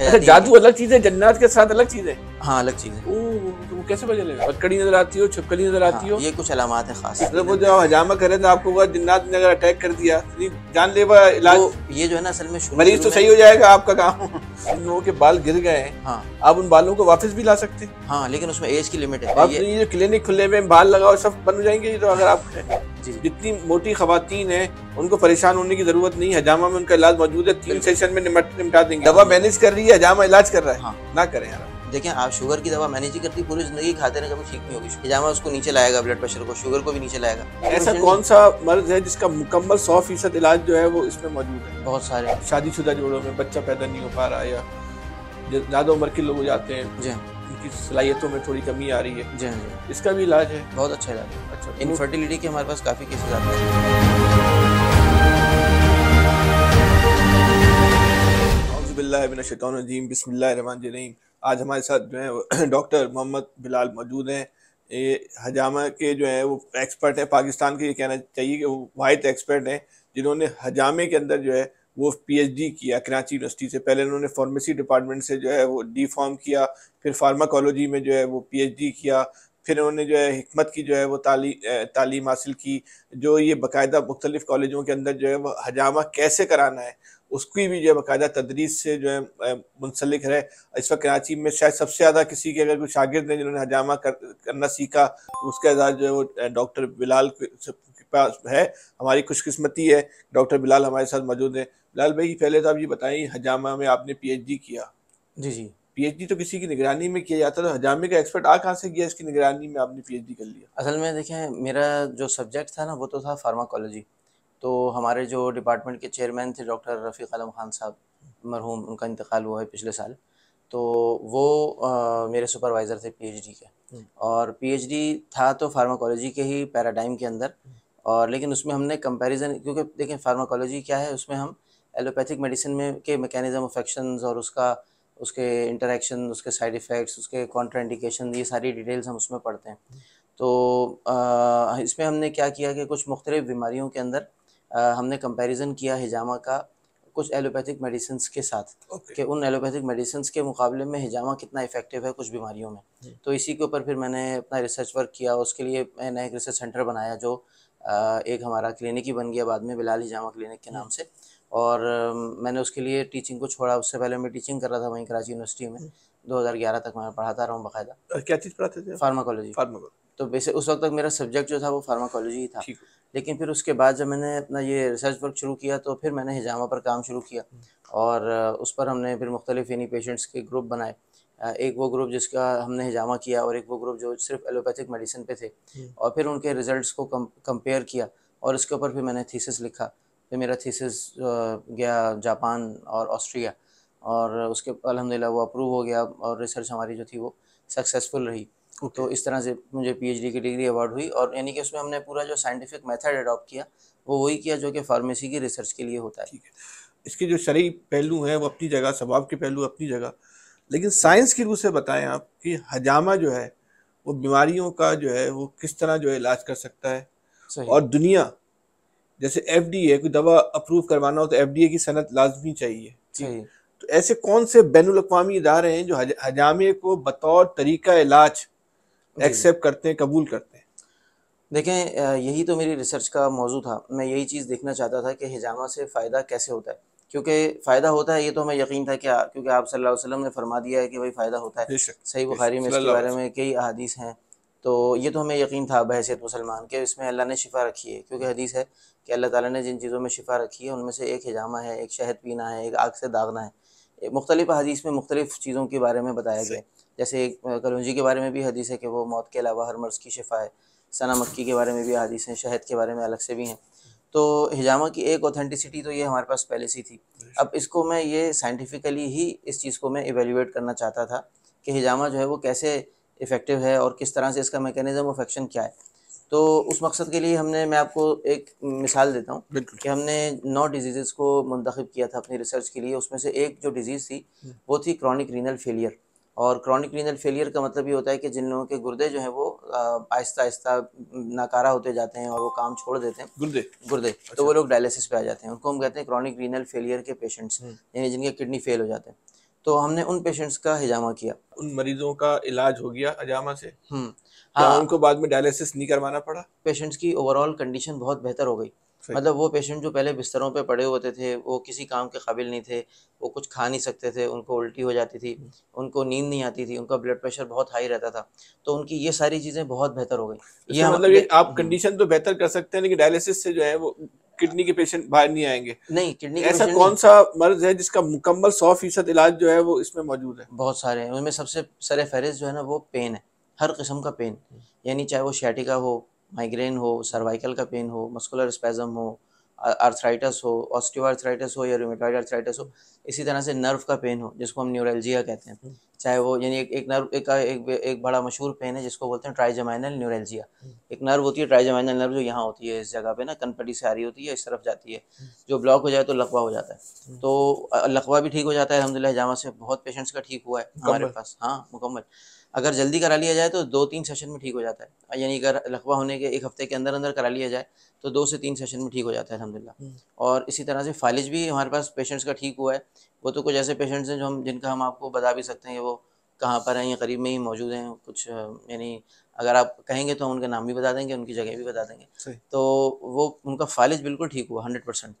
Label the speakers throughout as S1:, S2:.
S1: अच्छा जादू अलग चीज़ है जन्नत के साथ अलग चीज़ है।
S2: हाँ अलग चीज़ है।
S1: तो वो कैसे पता चलेगा? और कड़ी नज़र आती हो छिपकली नज़र आती
S2: हाँ,
S1: हो?
S2: ये कुछ अलामत है खास।
S1: मतलब वो जो हजामा करे तो आपको जन्नत ने अगर अटैक कर दिया जानलेवा इलाज
S2: तो ये जो है ना असल में
S1: मरीज़ तो सही हो जाएगा आपका काम। लोगों के बाल गिर गए हैं।
S2: हाँ।
S1: आप उन बालों को वापस भी ला सकते हैं।
S2: हाँ लेकिन उसमें एज की लिमिट है।
S1: आप
S2: ये
S1: जो क्लिनिक खुले में बाल लगाओ सब बन जाएँगे तो अगर आप जितनी मोटी खवातीन है उनको परेशान होने की ज़रूरत नहीं है। हजामा में उनका इलाज मौजूद है तीन सेशन में निमट देंगे। दवा मैनेज कर रही है हजामा इलाज कर रहा है।
S2: हाँ।
S1: ना करें यार
S2: देखें आप शुगर की दवा मैनेज ही करती पूरी ज़िंदगी खाते रहे कभी ठीक नहीं होगी। हिजामा उसको नीचे लाएगा ब्लड प्रेशर को शुगर को भी नीचे लाएगा।
S1: ऐसा कौन सा मर्ज है जिसका मुकम्मल सौ फ़ीसद इलाज जो है वो इसमें मौजूद है?
S2: बहुत सारे
S1: शादीशुदा जोड़ों में बच्चा पैदा नहीं हो पा रहा या ज़्यादा उम्र के लोग जाते हैं।
S2: जी। हाँ
S1: उनकी सलाहियतों में थोड़ी कमी आ रही है।
S2: जी हाँ जी।
S1: इसका भी इलाज है?
S2: बहुत अच्छा इलाज है।
S1: अच्छा
S2: इनफर्टिलिटी के हमारे पास काफ़ी केसेस आते हैं।
S1: बिल्लाजीम बिस्मिल्लाहिर्रहमानिर्रहीम। आज हमारे साथ जो है डॉक्टर मोहम्मद बिलाल मौजूद हैं। ये हजामा के जो है वो एक्सपर्ट हैं। पाकिस्तान के ये कहना चाहिए कि वो वाहिद एक्सपर्ट हैं, जिन्होंने हजामे के अंदर जो है वो पीएचडी किया कराची यूनिवर्सिटी से। पहले उन्होंने फार्मेसी डिपार्टमेंट से जो है वो डी फॉर्म किया, फिर फार्माकोलॉजी में जो है वो पीएचडी किया, फिर उन्होंने जो है हिकमत की जो है वो ताली तालीम हासिल की। जो ये बाकायदा मुख्तलिफ़ कॉलेजों के अंदर जो है वो हजामा कैसे कराना है उसकी भी जो है बाकायदा तदरीस से जो है मुंसलिक है इस वक्त कराची में शायद सबसे ज़्यादा किसी के अगर कोई शागिर्द हैं जिन्होंने हजामा कर, करना सीखा तो उसका एजाज जो है वो डॉक्टर बिलाल के पास है। हमारी खुशकिस्मती है डॉक्टर बिलाल हमारे साथ मौजूद है। बिलाल भाई पहले तो आप ये बताइए हजामा में आपने पीएचडी किया?
S2: जी जी।
S1: पीएचडी तो किसी की निगरानी में किया जाता है तो हजामे का एक्सपर्ट आ कहाँ से किया इसकी निगरानी में आपने पीएचडी कर लिया?
S2: असल में देखें मेरा जो सब्जेक्ट था ना वो तो था फार्माकोलॉजी। तो हमारे जो डिपार्टमेंट के चेयरमैन थे डॉक्टर रफ़ीक आलम खान साहब मरहूम उनका इंतकाल हुआ है पिछले साल। तो वो अ, मेरे सुपरवाइज़र थे पीएचडी के।
S1: हम्म।
S2: और पीएचडी था तो फार्माकोलॉजी के ही पैराडाइम के अंदर। और लेकिन उसमें हमने कंपैरिजन क्योंकि देखें फार्माकोलॉजी क्या है उसमें हम एलोपैथिक मेडिसिन में के मैकेनिज्म ऑफ़ एक्शंस और उसका उसके इंटरेक्शन उसके साइड इफ़ेक्ट्स उसके कॉन्ट्राइंडिकेशन ये सारी डिटेल्स हम उसमें पढ़ते हैं। तो अ, इसमें हमने क्या किया कि कुछ मुख्तलिफ़ बीमारियों के अंदर हमने कंपैरिजन किया हिजामा का कुछ एलोपैथिक मेडिसिन के साथ
S1: ओके
S2: कि उन एलोपैथिक मेडिसिन के मुकाबले में हिजामा कितना इफ़ेक्टिव है कुछ बीमारियों में। तो इसी के ऊपर फिर मैंने अपना रिसर्च वर्क किया उसके लिए मैंने एक रिसर्च सेंटर बनाया जो एक हमारा क्लिनिक ही बन गया बाद में बिलाल हिजामा क्लिनिक के नाम से। और मैंने उसके लिए टीचिंग को छोड़ा उससे पहले मैं टीचिंग कर रहा था वहीं कराची यूनिवर्सिटी में 2011 तक मैं पढ़ाता रहा हूँ बाकायदा।
S1: क्या चीज़ पढ़ाते थे
S2: फार्माकोलॉजी
S1: फार्मा
S2: तो वैसे उस वक्त तक मेरा सब्जेक्ट जो था वो फार्माकोलॉजी ही था। लेकिन फिर उसके बाद जब मैंने अपना ये रिसर्च वर्क शुरू किया तो फिर मैंने हिजामा पर काम शुरू किया। और उस पर हमने फिर मुख्तलिफ़ यानी पेशेंट्स के ग्रुप बनाए। एक वो ग्रुप जिसका हमने हिजामा किया और एक वो ग्रुप जो सिर्फ़ एलोपैथिक मेडिसिन पे थे।
S1: हम्म।
S2: और फिर उनके रिजल्ट्स को कंपेयर किया और इसके ऊपर फिर मैंने थीसिस लिखा। फिर मेरा थीसिस गया जापान और ऑस्ट्रिया। और उसके अलहमदिल्ला वो अप्रूव हो गया और रिसर्च हमारी जो थी वो सक्सेसफुल रही। तो इस तरह से मुझे पीएचडी की डिग्री अवार्ड हुई और यानी कि उसमें हमने पूरा जो साइंटिफिक मेथड अडॉप्ट किया वो वही किया जो कि फार्मेसी की रिसर्च के लिए होता है।
S1: ठीक है। इसके जो शरी पहलू हैं वो अपनी जगह स्वभाव के पहलू अपनी जगह। लेकिन साइंस की रूह से बताएँ आप कि हजामा जो है वो बीमारियों का जो है वो किस तरह जो है इलाज कर सकता है? और दुनिया जैसे एफ़ डी ए कोई दवा अप्रूव करवाना हो तो एफ़ डी ए की सनत लाजमी चाहिए। तो ऐसे कौन से बैन अवी इदारे हैं जो हजामे को बतौर तरीका इलाज एक्सेप्ट करते हैं कबूल करते हैं।
S2: देखें यही तो मेरी रिसर्च का मौजू था। मैं यही चीज़ देखना चाहता था कि हिजामा से फ़ायदा कैसे होता है। क्योंकि फ़ायदा होता है ये तो हमें यकीन था क्या क्योंकि आप सल्लल्लाहु अलैहि वसल्लम ने फरमा दिया है कि भाई फ़ायदा होता है। सही बुखारी में इसके बारे में कई अहादीस हैं। तो ये तो हमें यकीन था बहसीत मुसलमान के इसमें अल्लाह ने शिफा रखी है। क्योंकि हदीस है कि अल्लाह ताला ने जिन चीज़ों में शिफा रखी है उनमें से एक हिजामा है एक शहद पीना है एक आग से दागना है। मुख्तलिफ़ हदीस में मुख्तलिफ़ चीज़ों के बारे में बताया गया जैसे एक कलौंजी के बारे में भी हदीस है कि वो मौत के अलावा हर मर्ज़ की शिफा है। सना मक्की के बारे में भी हदीस हैं शहद के बारे में अलग से भी हैं। तो हिजामा की एक ऑथेंटिसिटी तो ये हमारे पास पहले से ही थी। अब इसको मैं ये साइंटिफिकली ही इस चीज़ को मैं इवेल्युएट करना चाहता था कि हिजामा जो है वो कैसे इफ़ेक्टिव है और किस तरह से इसका मैकेनिज़्म ऑफ़ एक्शन क्या है। तो उस मकसद के लिए हमने मैं आपको एक मिसाल देता हूँ कि हमने नौ डिज़ीज़ को मुंतखब किया था अपनी रिसर्च के लिए। उसमें से एक जो डिज़ीज़ थी वो थी क्रॉनिक रीनल फेलियर और क्रॉनिक रीनल फेलियर का मतलब ये होता है कि जिन लोगों के गुर्दे जो हैं वो आहिस्ता आहिस्ता नाकारा होते जाते हैं और वो काम छोड़ देते हैं।
S1: गुर्दे?
S2: गुर्दे। अच्छा। तो वो लोग डायलिसिस पे आ जाते हैं। उनको हम कहते हैं क्रॉनिक रीनल फेलियर के पेशेंट्स यानी जिनके किडनी फेल हो जाते हैं। तो हमने उन पेशेंट्स का हिजामा किया।
S1: उन मरीजों का इलाज हो गया हजामा से?
S2: हम्म। हाँ।
S1: उनको बाद में डायलिसिस नहीं करवाना पड़ा।
S2: पेशेंट्स की ओवरऑल कंडीशन बहुत बेहतर हो गई। मतलब वो पेशेंट जो पहले बिस्तरों पे पड़े होते थे वो किसी काम के काबिल नहीं थे वो कुछ खा नहीं सकते थे उनको उल्टी हो जाती थी उनको नींद नहीं आती थी उनका ब्लड प्रेशर बहुत हाई रहता था। तो उनकी ये सारी चीज़ें बहुत बेहतर हो गई। ये
S1: मतलब ये आप
S2: हम्म,
S1: कंडीशन तो बेहतर कर सकते हैं लेकिन डायलिसिस से जो है वो किडनी के पेशेंट बाहर नहीं आएँगे।
S2: नहीं किडनी
S1: ऐसा कौन सा मर्ज है जिसका मुकम्मल सौ फ़ीसद इलाज जो है वो इसमें मौजूद है?
S2: बहुत सारे हैं। उनमें सबसे सर फहरिस्त जो है ना वो पेन है। हर किस्म का पेन यानी चाहे वो शैटिका हो माइग्रेन हो सर्वाइकल का पेन हो मस्कुलर स्पेजम हो आर्थराइटस हो ऑस्टियोआर्थराइटिस हो या रोमेटॉइड आर्थराइटस हो, इसी तरह से नर्व का पेन हो, जिसको हम न्यूरोलजिया कहते हैं। चाहे वो यानी एक एक नर्व एक एक, एक बड़ा मशहूर पेन है जिसको बोलते हैं ट्राइजमाइनल न्यूरल्जिया। एक नर्व होती है ट्राइजमाइनल नर्व जो यहाँ होती है इस जगह पे ना कनपटी से आ रही होती है इस तरफ़ जाती है। जो ब्लॉक हो जाए तो लकवा हो जाता है। तो लकवा भी ठीक हो जाता है अलहमदिल्ला जामा से बहुत पेशेंट्स का ठीक हुआ है हमारे पास। हाँ मुकम्मल। अगर जल्दी करा लिया जाए तो दो तीन सेशन में ठीक हो जाता है। यानी अगर लकवा होने के एक हफ़्ते के अंदर अंदर करा लिया जाए तो दो से तीन सेशन में ठीक हो जाता है अलहमदिल्ला और इसी तरह से फालिज भी हमारे पास पेशेंट्स का ठीक हुआ है। वो तो कुछ ऐसे पेशेंट्स हैं जो हम जिनका हम आपको बता भी सकते हैं कि वो कहाँ पर हैं या करीब में ही मौजूद हैं। कुछ यानी अगर आप कहेंगे तो हम उनका नाम भी बता देंगे उनकी जगह भी बता देंगे। तो वो उनका फालिज बिल्कुल ठीक हुआ हंड्रेड परसेंट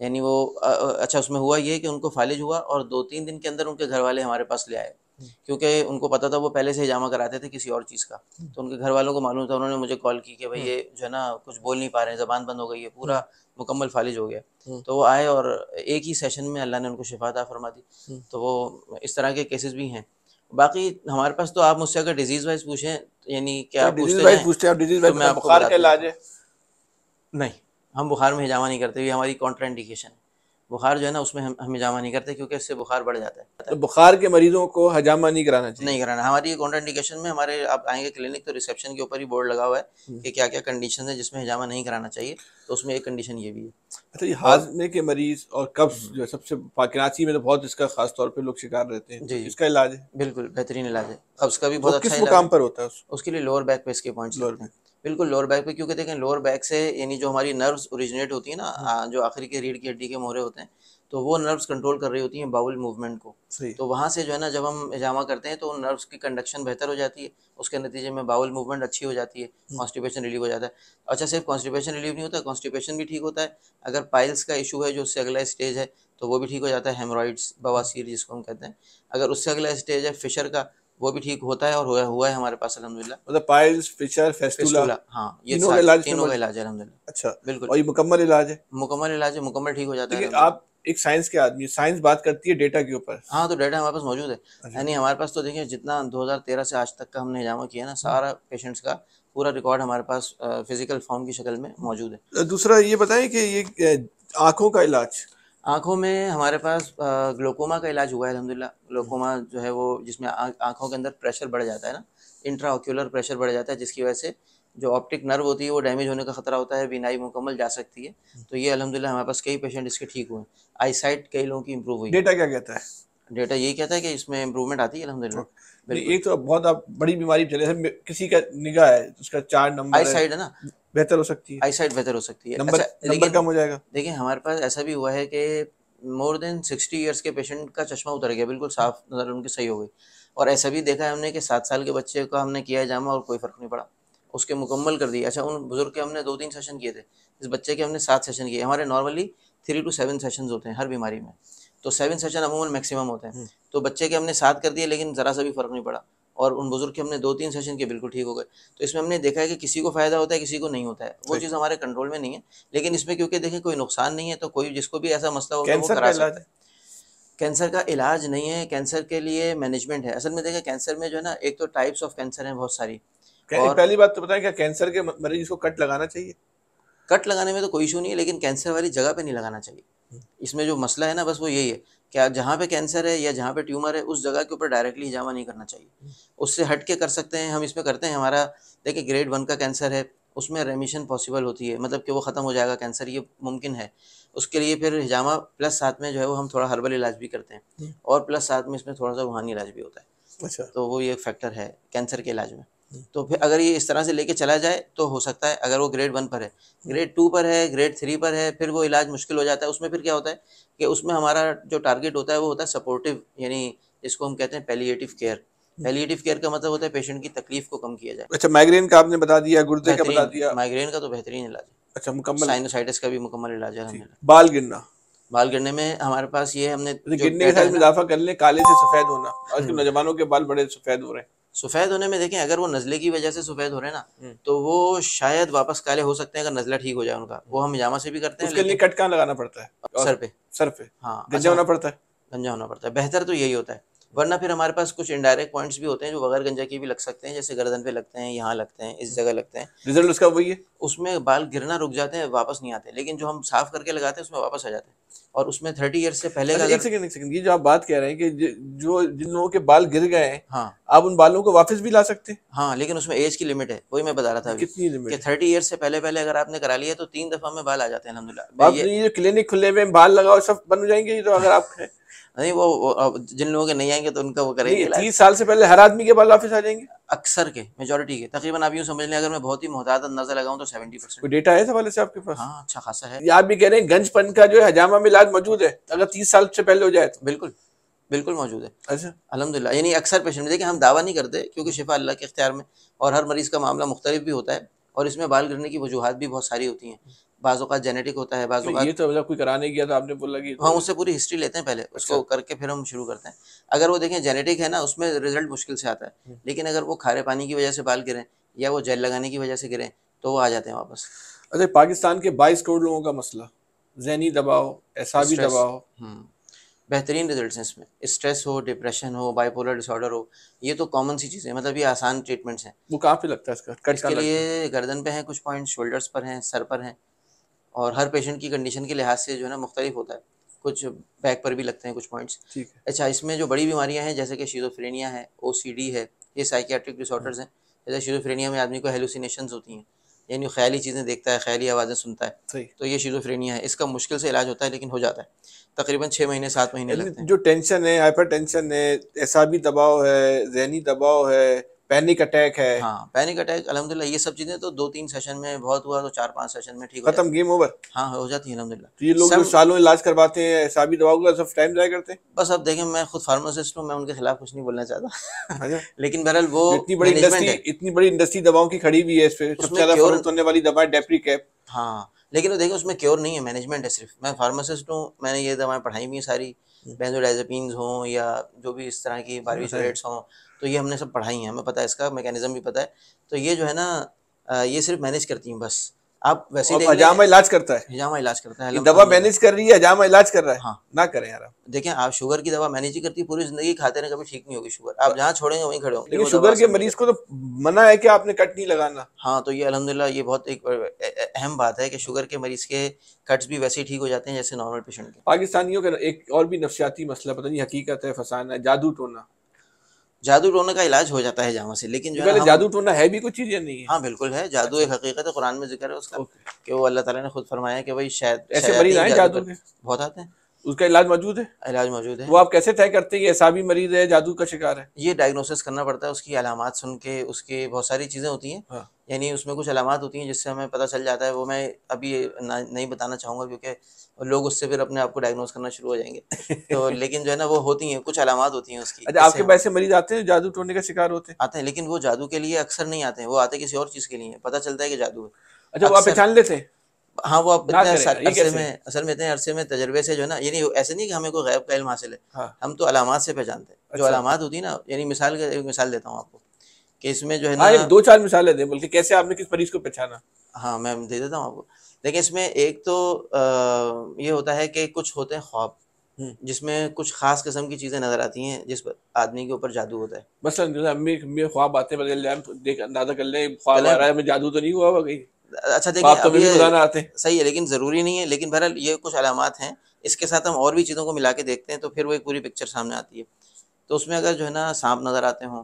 S2: यानी वो अच्छा उसमें हुआ ये कि उनको फालिज हुआ और दो तीन दिन के अंदर उनके घर वाले हमारे पास ले आए। क्योंकि उनको पता था वो पहले से हिजामा कराते थे किसी और चीज़ का। तो उनके घर वालों को मालूम था उन्होंने मुझे कॉल की कि भाई ये जो है ना कुछ बोल नहीं पा रहे हैं ज़बान बंद हो गई है पूरा मुकम्मल फालिज हो गया। तो वो आए और एक ही सेशन में अल्लाह ने उनको शिफाता फरमा दी। तो वो इस तरह के केसेस भी हैं। बाकी हमारे पास तो आप मुझसे अगर डिज़ीज़ वाइज पूछें यानी क्या पूछते हैं?
S1: हैं
S2: तो
S1: वाइज
S2: मैं आपको
S1: बुखार का इलाज है?
S2: नहीं हम बुखार में हिजामा नहीं करते ये हमारी कॉन्ट्राइंडेशन है। बुखार जो है ना उसमें हम हम हिजामा नहीं करते क्योंकि इससे बुखार बढ़ जाता है।
S1: तो बुखार के मरीजों को हजामा नहीं कराना चाहिए?
S2: नहीं कराना। हमारी कॉन्ट्राइंडिकेशन में हमारे आप आएँगे क्लिनिक तो रिसेप्शन के ऊपर ही बोर्ड लगा हुआ है कि क्या क्या कंडीशन है जिसमें हजामा नहीं कराना चाहिए। तो उसमें एक कंडीशन ये भी है।
S1: अच्छा ये हाजमे के मरीज़ और कब्ज जो है सबसे कराची में तो बहुत इसका खास तौर पे लोग शिकार रहते हैं।
S2: जी, जी।
S1: इसका इलाज है?
S2: बिल्कुल बेहतरीन इलाज है। कब्ज का भी बहुत अच्छा
S1: मुकाम पर होता है
S2: उसके लिए लोअर बैक पे इसके पॉइंट्स
S1: Lower
S2: लगते हैं। बिल्कुल लोअर बैक पे क्योंकि देखें लोअर बैक से यानी जो हमारी नर्व्स ओरिजिनेट होती है ना आ, जो आखिरी के रीढ़ की हड्डी के मोहरे होते हैं तो वो नर्व्स कंट्रोल कर रही होती हैं बाउल मूवमेंट को। तो वहाँ से जो है ना जब हम हिजामा करते हैं तो नर्व्स की कंडक्शन बेहतर हो जाती है उसके नतीजे में बाउल मूवमेंट अच्छी हो जाती है कॉन्स्टिपेशन रिलीव हो जाता है। अच्छा सिर्फ़ कॉन्स्टिपेशन रिलीव नहीं होता कॉन्स्टिपेशन भी ठीक होता है। अगर पाइल्स का इशू है जो उससे अगला स्टेज है तो वो भी ठीक हो जाता है हेमरॉइड्स बवासीर जिसको हम कहते हैं। अगर उससे अगला स्टेज है फिशर का वो भी ठीक होता है और हुआ हुआ है हमारे पास अलहमदिल्ला
S1: मतलब पाइल्स फिशर फेस्टुला?
S2: हाँ ये
S1: तीनों का इलाज
S2: तीनों का इलाज है अलहमदिल्ला
S1: अच्छा
S2: बिल्कुल।
S1: और ये मुकम्मल इलाज है?
S2: मुकम्मल इलाज है मुकम्मल ठीक हो जाता है
S1: आप एक साइंस के आदमी साइंस बात करती है डेटा के ऊपर।
S2: हाँ तो डेटा हमारे पास मौजूद है।
S1: अच्छा।
S2: यानी हमारे पास तो देखिए जितना 2013 से आज तक का हमने हिजामा किया ना सारा पेशेंट्स का पूरा रिकॉर्ड हमारे पास फ़िज़िकल फॉर्म की शक्ल में मौजूद है।
S1: दूसरा ये बताएँ कि ये आँखों का इलाज
S2: आँखों में हमारे पास ग्लोकोमा का इलाज हुआ है अलहमदिल्ला ग्लोकोमा जो है वो जिसमें आँखों के अंदर प्रेशर बढ़ जाता है ना इंट्राओक्यूलर प्रेशर बढ़ जाता है, जिसकी वजह से जो ऑप्टिक नर्व होती है वो डैमेज होने का खतरा होता है, बिनाई मुकम्मल जा सकती है। तो ये अलहमदिल्ला हमारे पास कई पेशेंट इसके ठीक हुए आई साइट कई लोगों की इम्प्रूव हुई
S1: डेटा क्या कहता है?
S2: डेटा यही कहता है कि इसमें इंप्रूवमेंट आती है अलहमदिल्ला
S1: एक तो बहुत आप बड़ी बीमारी चले जैसे किसी का निगाह है उसका चार नंबर
S2: आई साइड है ना?
S1: बेहतर हो सकती है।
S2: आई साइड बेहतर हो सकती है।
S1: नंबर
S2: अच्छा,
S1: नंबर कम हो जाएगा।
S2: देखिए हमारे पास ऐसा भी हुआ है कि मोर देन सिक्सटी ईयर्स के पेशेंट का चश्मा उतर गया बिल्कुल साफ़ नज़र उनकी सही हो गई और ऐसा भी देखा है हमने कि सात साल के बच्चे का हमने किया जामा और कोई फ़र्क नहीं पड़ा। उसके मुकम्मल कर दिया। अच्छा उन बुज़ुर्ग के हमने दो तीन सेशन किए थे। इस बच्चे के हमने सात सेशन किए। हमारे normally three to seven sessions होते हैं हर बीमारी में। तो सेवन सेशन अमूमन मैक्सिमम होते हैं। तो बच्चे के हमने सात कर दिए लेकिन ज़रा सा भी फ़र्क नहीं पड़ा। और उन बुज़ुर्ग के हमने दो तीन सेशन के बिल्कुल ठीक हो गए। तो इसमें हमने देखा है कि किसी को फ़ायदा होता है किसी को नहीं होता है। वो चीज़ हमारे कंट्रोल में नहीं है। लेकिन इसमें क्योंकि देखें कोई नुकसान नहीं है तो कोई जिसको भी ऐसा मसला होगा वो करा सकता है। कैंसर का इलाज नहीं है कैंसर के लिए मैनेजमेंट है। असल में देखें कैंसर में जो है ना एक तो टाइप्स ऑफ़ कैंसर हैं बहुत सारी। और-
S1: पहली बात तो बताएँ क्या कैंसर के मरीज़ को कट लगाना चाहिए?
S2: कट लगाने में तो कोई इशू नहीं है लेकिन कैंसर वाली जगह पे नहीं लगाना चाहिए। इसमें जो मसला है ना बस वो यही है कि जहाँ पे कैंसर है या जहाँ पे ट्यूमर है उस जगह के ऊपर डायरेक्टली हिजामा नहीं करना चाहिए। उससे हट के कर सकते हैं हम इसमें करते हैं। हमारा देखिए ग्रेड वन का कैंसर है उसमें रेमिशन पॉसिबल होती है। मतलब कि वो ख़त्म हो जाएगा कैंसर ये मुमकिन है। उसके लिए फिर हिजामा प्लस साथ में जो है वो हम थोड़ा हर्बल इलाज भी करते हैं। और प्लस साथ में इसमें थोड़ा सा रूहानी इलाज भी होता है।
S1: अच्छा।
S2: तो वो ये फैक्टर है कैंसर के इलाज में। तो फिर अगर ये इस तरह से लेके चला जाए तो हो सकता है अगर वो ग्रेड वन पर है। ग्रेड टू पर है ग्रेड थ्री पर है फिर वो इलाज मुश्किल हो जाता है। उसमें फिर क्या होता है कि उसमें हमारा जो टारगेट होता है वो होता है सपोर्टिव यानी जिसको हम कहते हैं पेलिएटिव केयर पेलिएटिव केयर का मतलब होता है पेशेंट की तकलीफ़ को कम किया जाए।
S1: अच्छा माइग्रेन का आपने बता दिया गुर्दे का बता दिया।
S2: माइग्रेन का तो बेहतरीन इलाज है।
S1: अच्छा मुकम्मल।
S2: साइनोसाइटिस का भी मुकम्मल इलाज है
S1: बाल गिरना।
S2: बाल गिरने में हमारे पास ये हमने
S1: गिरने के साथ इजाफा कर लें काले से सफ़ेद होना। आज के
S2: हम्म।
S1: नौजवानों के बाल बड़े सफ़ेद हो रहे हैं।
S2: सफ़ेद होने में देखें अगर वो नज़ले की वजह से सफ़ेद हो रहे हैं
S1: हम्म।
S2: ना तो वो शायद वापस काले हो सकते हैं अगर नज़ला ठीक हो जाए उनका। वो हम हिजामा से भी करते हैं
S1: उसके लिए कट कहाँ लगाना पड़ता है?
S2: सर पे।
S1: सर पे।
S2: हाँ
S1: गंजा
S2: अच्छा,
S1: होना पड़ता है?
S2: गंजा होना पड़ता है। बेहतर तो यही होता है। वरना फिर हमारे पास कुछ इनडायरेक्ट पॉइंट्स भी होते हैं जो बगैर गंजा के भी लग सकते हैं जैसे गर्दन पे लगते हैं यहाँ लगते हैं इस जगह लगते हैं।
S1: रिज़ल्ट उसका वही है।
S2: उसमें बाल गिरना रुक जाते हैं वापस नहीं आते। लेकिन जो हम साफ़ करके लगाते हैं उसमें वापस आ जाते हैं। और उसमें थर्टी ईयर्स से पहले का
S1: अच्छा, एक सेकंड एक सेकंड ये जो आप बात कह रहे हैं कि जो जिन लोगों के बाल गिर गए हैं
S2: हाँ।
S1: आप उन बालों को वापस भी ला सकते हैं?
S2: हाँ लेकिन उसमें एज की लिमिट है। वही मैं बता रहा था
S1: कितनी लिमिट
S2: थर्टी ईयर्स से पहले पहले अगर आपने करा लिया तो तीन दफ़ा में बाल आ जाते हैं अलहमदिल्ला
S1: ये जो क्लिनिक खुले हुए बाल लगाओ सब बन जाएँगे ये तो अगर आप
S2: नहीं वो, वो जिन लोगों के नहीं आएँगे तो उनका वो करेंगे
S1: तीस साल से पहले हर आदमी के बाल वापस आ जाएँगे।
S2: अक्सर के मेजोरिटी के। तकरीबन आप यूँ समझ लें अगर मैं बहुत ही मोहतात अंदाज़ा लगाऊँ तो सेवेंटी परसेंट
S1: डेटा है इस हवाले से आपके पास?
S2: हाँ अच्छा खासा है।
S1: आप भी कह रहे हैं गंजपन का जो है हजामा में इलाज मौजूद है। अगर तीस साल से पहले हो जाए तो।
S2: बिल्कुल बिल्कुल मौजूद है।
S1: अच्छा।
S2: अलहमदिल्ला यानी अक्सर पेशेंट देखिए हम दावा नहीं करते क्योंकि शिफा अल्लाह के इख्तियार में और हर मरीज़ का मामला मुख्तलिफ़ भी होता है और इसमें बाल गिरने की वजूहत भी बहुत सारी होती हैं। बाज़ात जेनेटिक होता है
S1: तो
S2: बाज़ात
S1: ये तो मतलब कोई कराने गया तो आपने बोला कि
S2: हम उससे पूरी हिस्ट्री लेते हैं पहले उसको करके फिर हम शुरू करते हैं। अगर वो देखें जेनेटिक है ना उसमें रिज़ल्ट मुश्किल से आता है। लेकिन अगर वो खारे पानी की वजह से बाल गिरें या वो जेल लगाने की वजह से गिरें तो वो आ जाते हैं वापस।
S1: अच्छा पाकिस्तान के बाईस करोड़ लोगों का मसला। जहनी दबाव एसाबी
S2: Stress.
S1: दबाव।
S2: हम्म। बेहतरीन रिजल्ट्स हैं इसमें। स्ट्रेस हो डिप्रेशन हो बाइपोलर डिसऑर्डर हो ये तो कॉमन सी चीज़ें हैं मतलब ये आसान ट्रीटमेंट्स हैं।
S1: वो पे लगता है इसका? कट
S2: इसके लिए गर्दन पे हैं कुछ पॉइंट शोल्डर्स पर हैं सर पर हैं। और हर पेशेंट की कंडीशन के लिहाज से जो है ना मुख्तलिफ़ होता है। कुछ बैक पर भी लगते हैं कुछ पॉइंट्स अच्छा इसमें जो बड़ी बीमारियाँ हैं जैसे कि शिजोफ्रेनिया है ओसीडी है ये साइकियाट्रिक डिसऑर्डर्स हैं। जैसे शिजोफ्रेनिया में आदमी को हेलुसिनेशंस होती हैं यानी ख्याली चीज़ें देखता है ख्याली आवाज़ें सुनता है। तो ये शिजोफ्रेनिया है। इसका मुश्किल से इलाज होता है लेकिन हो जाता है। तकरीबन छः महीने सात महीने लगते हैं।
S1: जो टेंशन है हाइपर टेंशन है एसाबी दबाव है जहनी दबाव है पैनिक अटैक है।
S2: हाँ पैनिक अटैक अलहमदिल्ला ये सब चीज़ें तो दो तीन सेशन में बहुत हुआ तो चार पाँच सेशन में ठीक हो
S1: खत्म गेम ओवर
S2: है। हाँ हो जाती है अलहमदिल्ला
S1: तो ये लोग
S2: सब-
S1: सालों इलाज करवाते हैं एसाबी दबाव का सब टाइम जाया करते हैं?
S2: बस अब देखें मैं खुद फार्मासिस्ट हूँ मैं उनके खिलाफ कुछ नहीं बोलना चाहता।
S1: अच्छा।
S2: लेकिन बहरहाल वो
S1: इतनी बड़ी इंडस्ट्री इतनी बड़ी इंडस्ट्री दवाओं की खड़ी हुई है इस पे सबसे ज़्यादा फरोख्त होने वाली दवा डेप्री कैप
S2: हाँ लेकिन वो देखो उसमें क्योर नहीं है मैनेजमेंट है सिर्फ़। मैं फार्मासिस्ट हूँ मैंने ये दवाएँ पढ़ाई हुई हैं सारी। बेंजोडाइजेपिन्स हों या जो भी इस तरह की बारबिटरेट्स हों तो ये हमने सब पढ़ाई हैं हमें पता है इसका मैकेनिज्म भी पता है। तो ये जो है ना ये सिर्फ़ मैनेज करती हैं बस। आप वैसे ही
S1: हजामा इलाज करता है।
S2: हिजामा इलाज करता है
S1: दवा मैनेज कर रही है हजामा इलाज कर रहा है।
S2: हाँ।
S1: ना करें यार आप।
S2: देखें आप शुगर की दवा मैनेज ही करती है पूरी ज़िंदगी खाते रहे कभी ठीक नहीं होगी शुगर आप जहाँ छोड़ेंगे वहीं खड़े होंगे।
S1: शुगर के मरीज़ को तो मना है कि आपने कट नहीं लगाना।
S2: हाँ तो ये अलहमदिल्ला ये बहुत एक अहम बात है कि शुगर के मरीज़ के कट्स भी वैसे ही ठीक हो जाते हैं जैसे नॉर्मल पेशेंट के।
S1: पाकिस्तानियों का एक और भी नफसियाती मसला पता नहीं हकीकत है फसाना जादू टोना।
S2: जादू टोना का इलाज हो जाता है जामा से लेकिन जो है
S1: जादू टोना है भी कुछ चीज़ या नहीं है?
S2: हाँ बिल्कुल है जादू एक हकीकत है कुरान में ज़िक्र है उसका कि वो अल्लाह ताला ने खुद फरमाया कि भाई शायद
S1: ऐसे मरीज़ आए जादू
S2: बहुत आते हैं।
S1: उसका इलाज मौजूद है?
S2: इलाज मौजूद है।
S1: वो आप कैसे तय करते हैं कि एसाबी मरीज़ है जादू का शिकार है?
S2: ये डायग्नोसिस करना पड़ता है उसकी अलामत सुन के उसके बहुत सारी चीज़ें होती हैं।
S1: हाँ।
S2: यानी उसमें कुछ अलामत होती हैं जिससे हमें पता चल जाता है वो मैं अभी नहीं बताना चाहूँगा क्योंकि लोग उससे फिर अपने आप को डायग्नोस करना शुरू हो जाएँगे। तो लेकिन जो है ना वो होती हैं कुछ अलामत होती हैं उसकी।
S1: अच्छा आपके पास मरीज़ आते हैं जादू टोने का शिकार होते हैं?
S2: आते हैं लेकिन वो जादू के लिए अक्सर नहीं आते हैं वो आते किसी और चीज़ के लिए पता चलता है कि जादू है।
S1: अच्छा वो आप पहचान लेते हैं?
S2: हाँ वो आप इतने अरसा- में असल में इतने अरसे में तजर्बे से जो है ना यानी ऐसे नहीं कि हमें कोई गैब का इल्म हासिल है।
S1: हाँ।
S2: हम तो अलामात से पहचानते हैं।
S1: अच्छा। जो।
S2: अलामात होती है ना यानी मिसाल के एक मिसाल देता हूँ आपको कि इसमें जो है
S1: हाँ
S2: ना
S1: दो चार मिसालें दें बल्कि कैसे आपने किस मरीज़ को पहचाना?
S2: हाँ मैं दे देता हूँ आपको। देखिए इसमें एक तो ये होता है कि कुछ होते हैं ख्वाब
S1: हम्म।
S2: जिसमें कुछ खास किस्म की चीज़ें नज़र आती हैं जिस पर आदमी के ऊपर जादू होता है।
S1: मसलन है ख्वाब आते हैं देख अंदाज़ा कर लें ख्वाब आ रहा है हमें जादू तो नहीं हुआ होगा कहीं?
S2: अच्छा देखिए
S1: तो बताना आते हैं।
S2: सही है लेकिन ज़रूरी नहीं है लेकिन बहरहाल ये कुछ अलामत हैं। इसके साथ हम और भी चीज़ों को मिला के देखते हैं तो फिर वो एक पूरी पिक्चर सामने आती है। तो उसमें अगर जो है ना सांप नज़र आते हों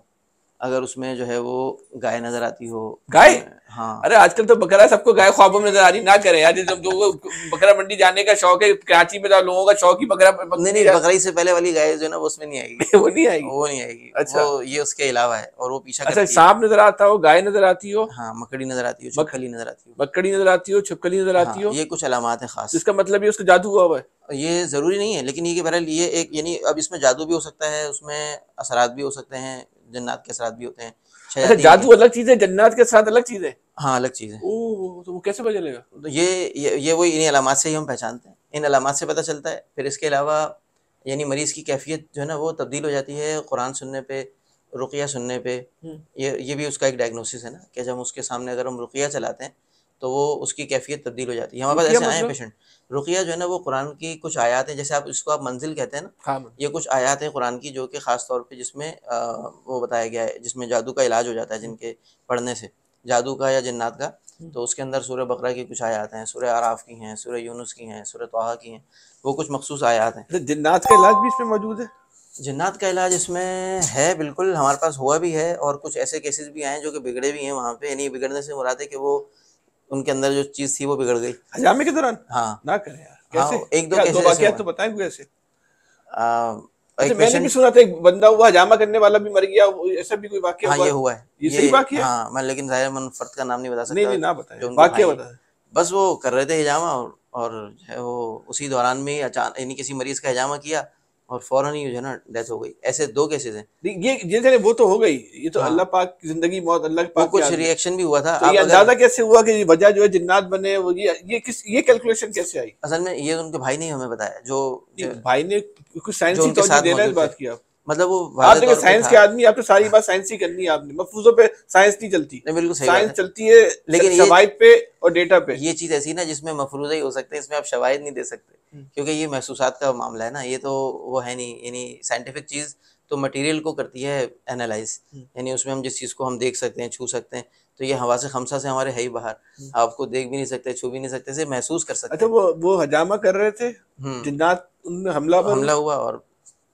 S2: अगर उसमें जो है वो गाय नज़र आती हो
S1: गाय?
S2: हाँ।
S1: अरे आजकल तो बकरा सबको गाय ख्वाबों में नज़र आ रही ना करे यार जब लोगों को बकरा मंडी जाने का शौक है कराची में तो लोगों का शौक ही बकरा
S2: नहीं नहीं बकरी से पहले वाली गाय जो है ना वो उसमें नहीं आएगी।
S1: वो नहीं आएगी?
S2: वो नहीं आएगी।
S1: अच्छा।
S2: वो ये उसके अलावा है और वो पीछा
S1: अच्छा सांप नज़र आता हो गाय नज़र आती हो?
S2: हाँ मकड़ी नज़र आती हो छपकली नज़र आती हो।
S1: मक्कड़ी नज़र आती हो छिपकली नज़र आती
S2: हाँ,
S1: हो
S2: ये कुछ अलामत है खास।
S1: इसका मतलब ये उसका जादू हुआ हुआ है?
S2: ये ज़रूरी नहीं है लेकिन ये कि बहरहाल ये एक यानी अब इसमें जादू भी हो सकता है उसमें असरात भी हो सकते हैं जन्नात के असरात भी होते हैं।
S1: अच्छा जादू अलग चीज़ है जन्नत के साथ अलग चीज़ है?
S2: हाँ अलग चीज़ है।
S1: ओह तो वो कैसे पता चलेगा?
S2: तो ये ये ये वही इन्हीं अलामत से ही हम पहचानते हैं। इन अलामत से पता चलता है। फिर इसके अलावा यानी मरीज़ की कैफियत जो है ना वो तब्दील हो जाती है कुरान सुनने पे रुकिया सुनने पे।
S1: हम्म।
S2: ये ये भी उसका एक डायग्नोसिस है ना कि जब हम उसके सामने अगर हम रुकिया चलाते हैं तो वो उसकी कैफियत तब्दील हो जाती है। हमारे पास ऐसे आए हैं
S1: मतलब?
S2: पेशेंट रुकिया जो है ना वो कुरान की कुछ आयात हैं जैसे आप इसको आप मंजिल कहते हैं ना
S1: हाँ
S2: ये कुछ आयात हैं कुरान की जो कि ख़ास तौर पे जिसमें वो बताया गया है जिसमें जादू का इलाज हो जाता है जिनके पढ़ने से जादू का या जन्नात का। तो उसके अंदर सूर्य बकरा की कुछ आयात हैं सूर्य आराफ की हैं सूर्य यूनुस की हैं सूर्य तोहा की हैं वो कुछ मखसूस आयात हैं।
S1: अच्छा जिन्नात का इलाज भी इसमें मौजूद है?
S2: जन्नात का इलाज इसमें है बिल्कुल हमारे पास हुआ भी है और कुछ ऐसे केसेस भी आए हैं जो कि बिगड़े भी हैं वहाँ पे यानी बिगड़ने से मुराद है कि वो उनके अंदर जो चीज़ थी वो बिगड़ गई।
S1: हजामे के दौरान
S2: हाँ।
S1: ना करें यार।
S2: हाँ, एक दो।
S1: तो बताएँ अच्छा, मैंने भी सुना था एक बंदा हुआ हजामा करने वाला भी मर गया ऐसा भी कोई वाकया
S2: हाँ ये हुआ है।
S1: ये सही वाकया है?
S2: हाँ मैं लेकिन ज़ाहिर मैं उन फर्द का नाम नहीं बता सकता।
S1: नहीं नहीं ना बताएँ। वाकया बताएँ
S2: बस वो कर रहे थे हिजामा और और जो है वो उसी दौरान में अचानक यानी किसी मरीज़ का हिजामा किया। और फ़ौरन ही जो है ना डेथ हो गई। ऐसे दो केसेस हैं।
S1: ये जैसे वो तो हो गई। ये तो
S2: हाँ।
S1: अल्लाह पाक की ज़िंदगी मौत अल्लाह पाक
S2: कुछ रिएक्शन भी हुआ था।
S1: तो अंदाज़ा कैसे हुआ कि वजह जो है जिन्नात बने वो ये ये किस ये कैलकुलेशन कैसे आई?
S2: असल में ये उनके भाई ने हमें बताया जो
S1: भाई ने कुछ साइंस तौर
S2: साथ
S1: बात
S2: थे। मतलब वो
S1: आप देखिए साइंस के आदमी आप तो सारी बात साइंस ही करनी है आपने। मफूजों पे साइंस नहीं चलती।
S2: नहीं बिल्कुल सही
S1: साइंस चलती है
S2: लेकिन
S1: शवाइद पे और डेटा पे।
S2: ये चीज़ ऐसी ना जिसमें मफरूजा ही हो सकते हैं इसमें आप शवाहिद नहीं दे सकते।
S1: हम्म।
S2: क्योंकि ये महसूसात का मामला है ना ये तो वो है नहीं। यानी साइंटिफिक चीज़ तो मटेरियल को करती है एनालाइज
S1: हम्म।
S2: यानी उसमें हम जिस चीज़ को हम देख सकते हैं छू सकते हैं तो ये हवा से खमसा से हमारे है ही बाहर।
S1: हम्म।
S2: आपको देख भी नहीं सकते छू भी नहीं सकते महसूस कर सकते
S1: अच्छा वो वो हजामा कर रहे थे जिन्नात उनमें हमला
S2: हमला हुआ और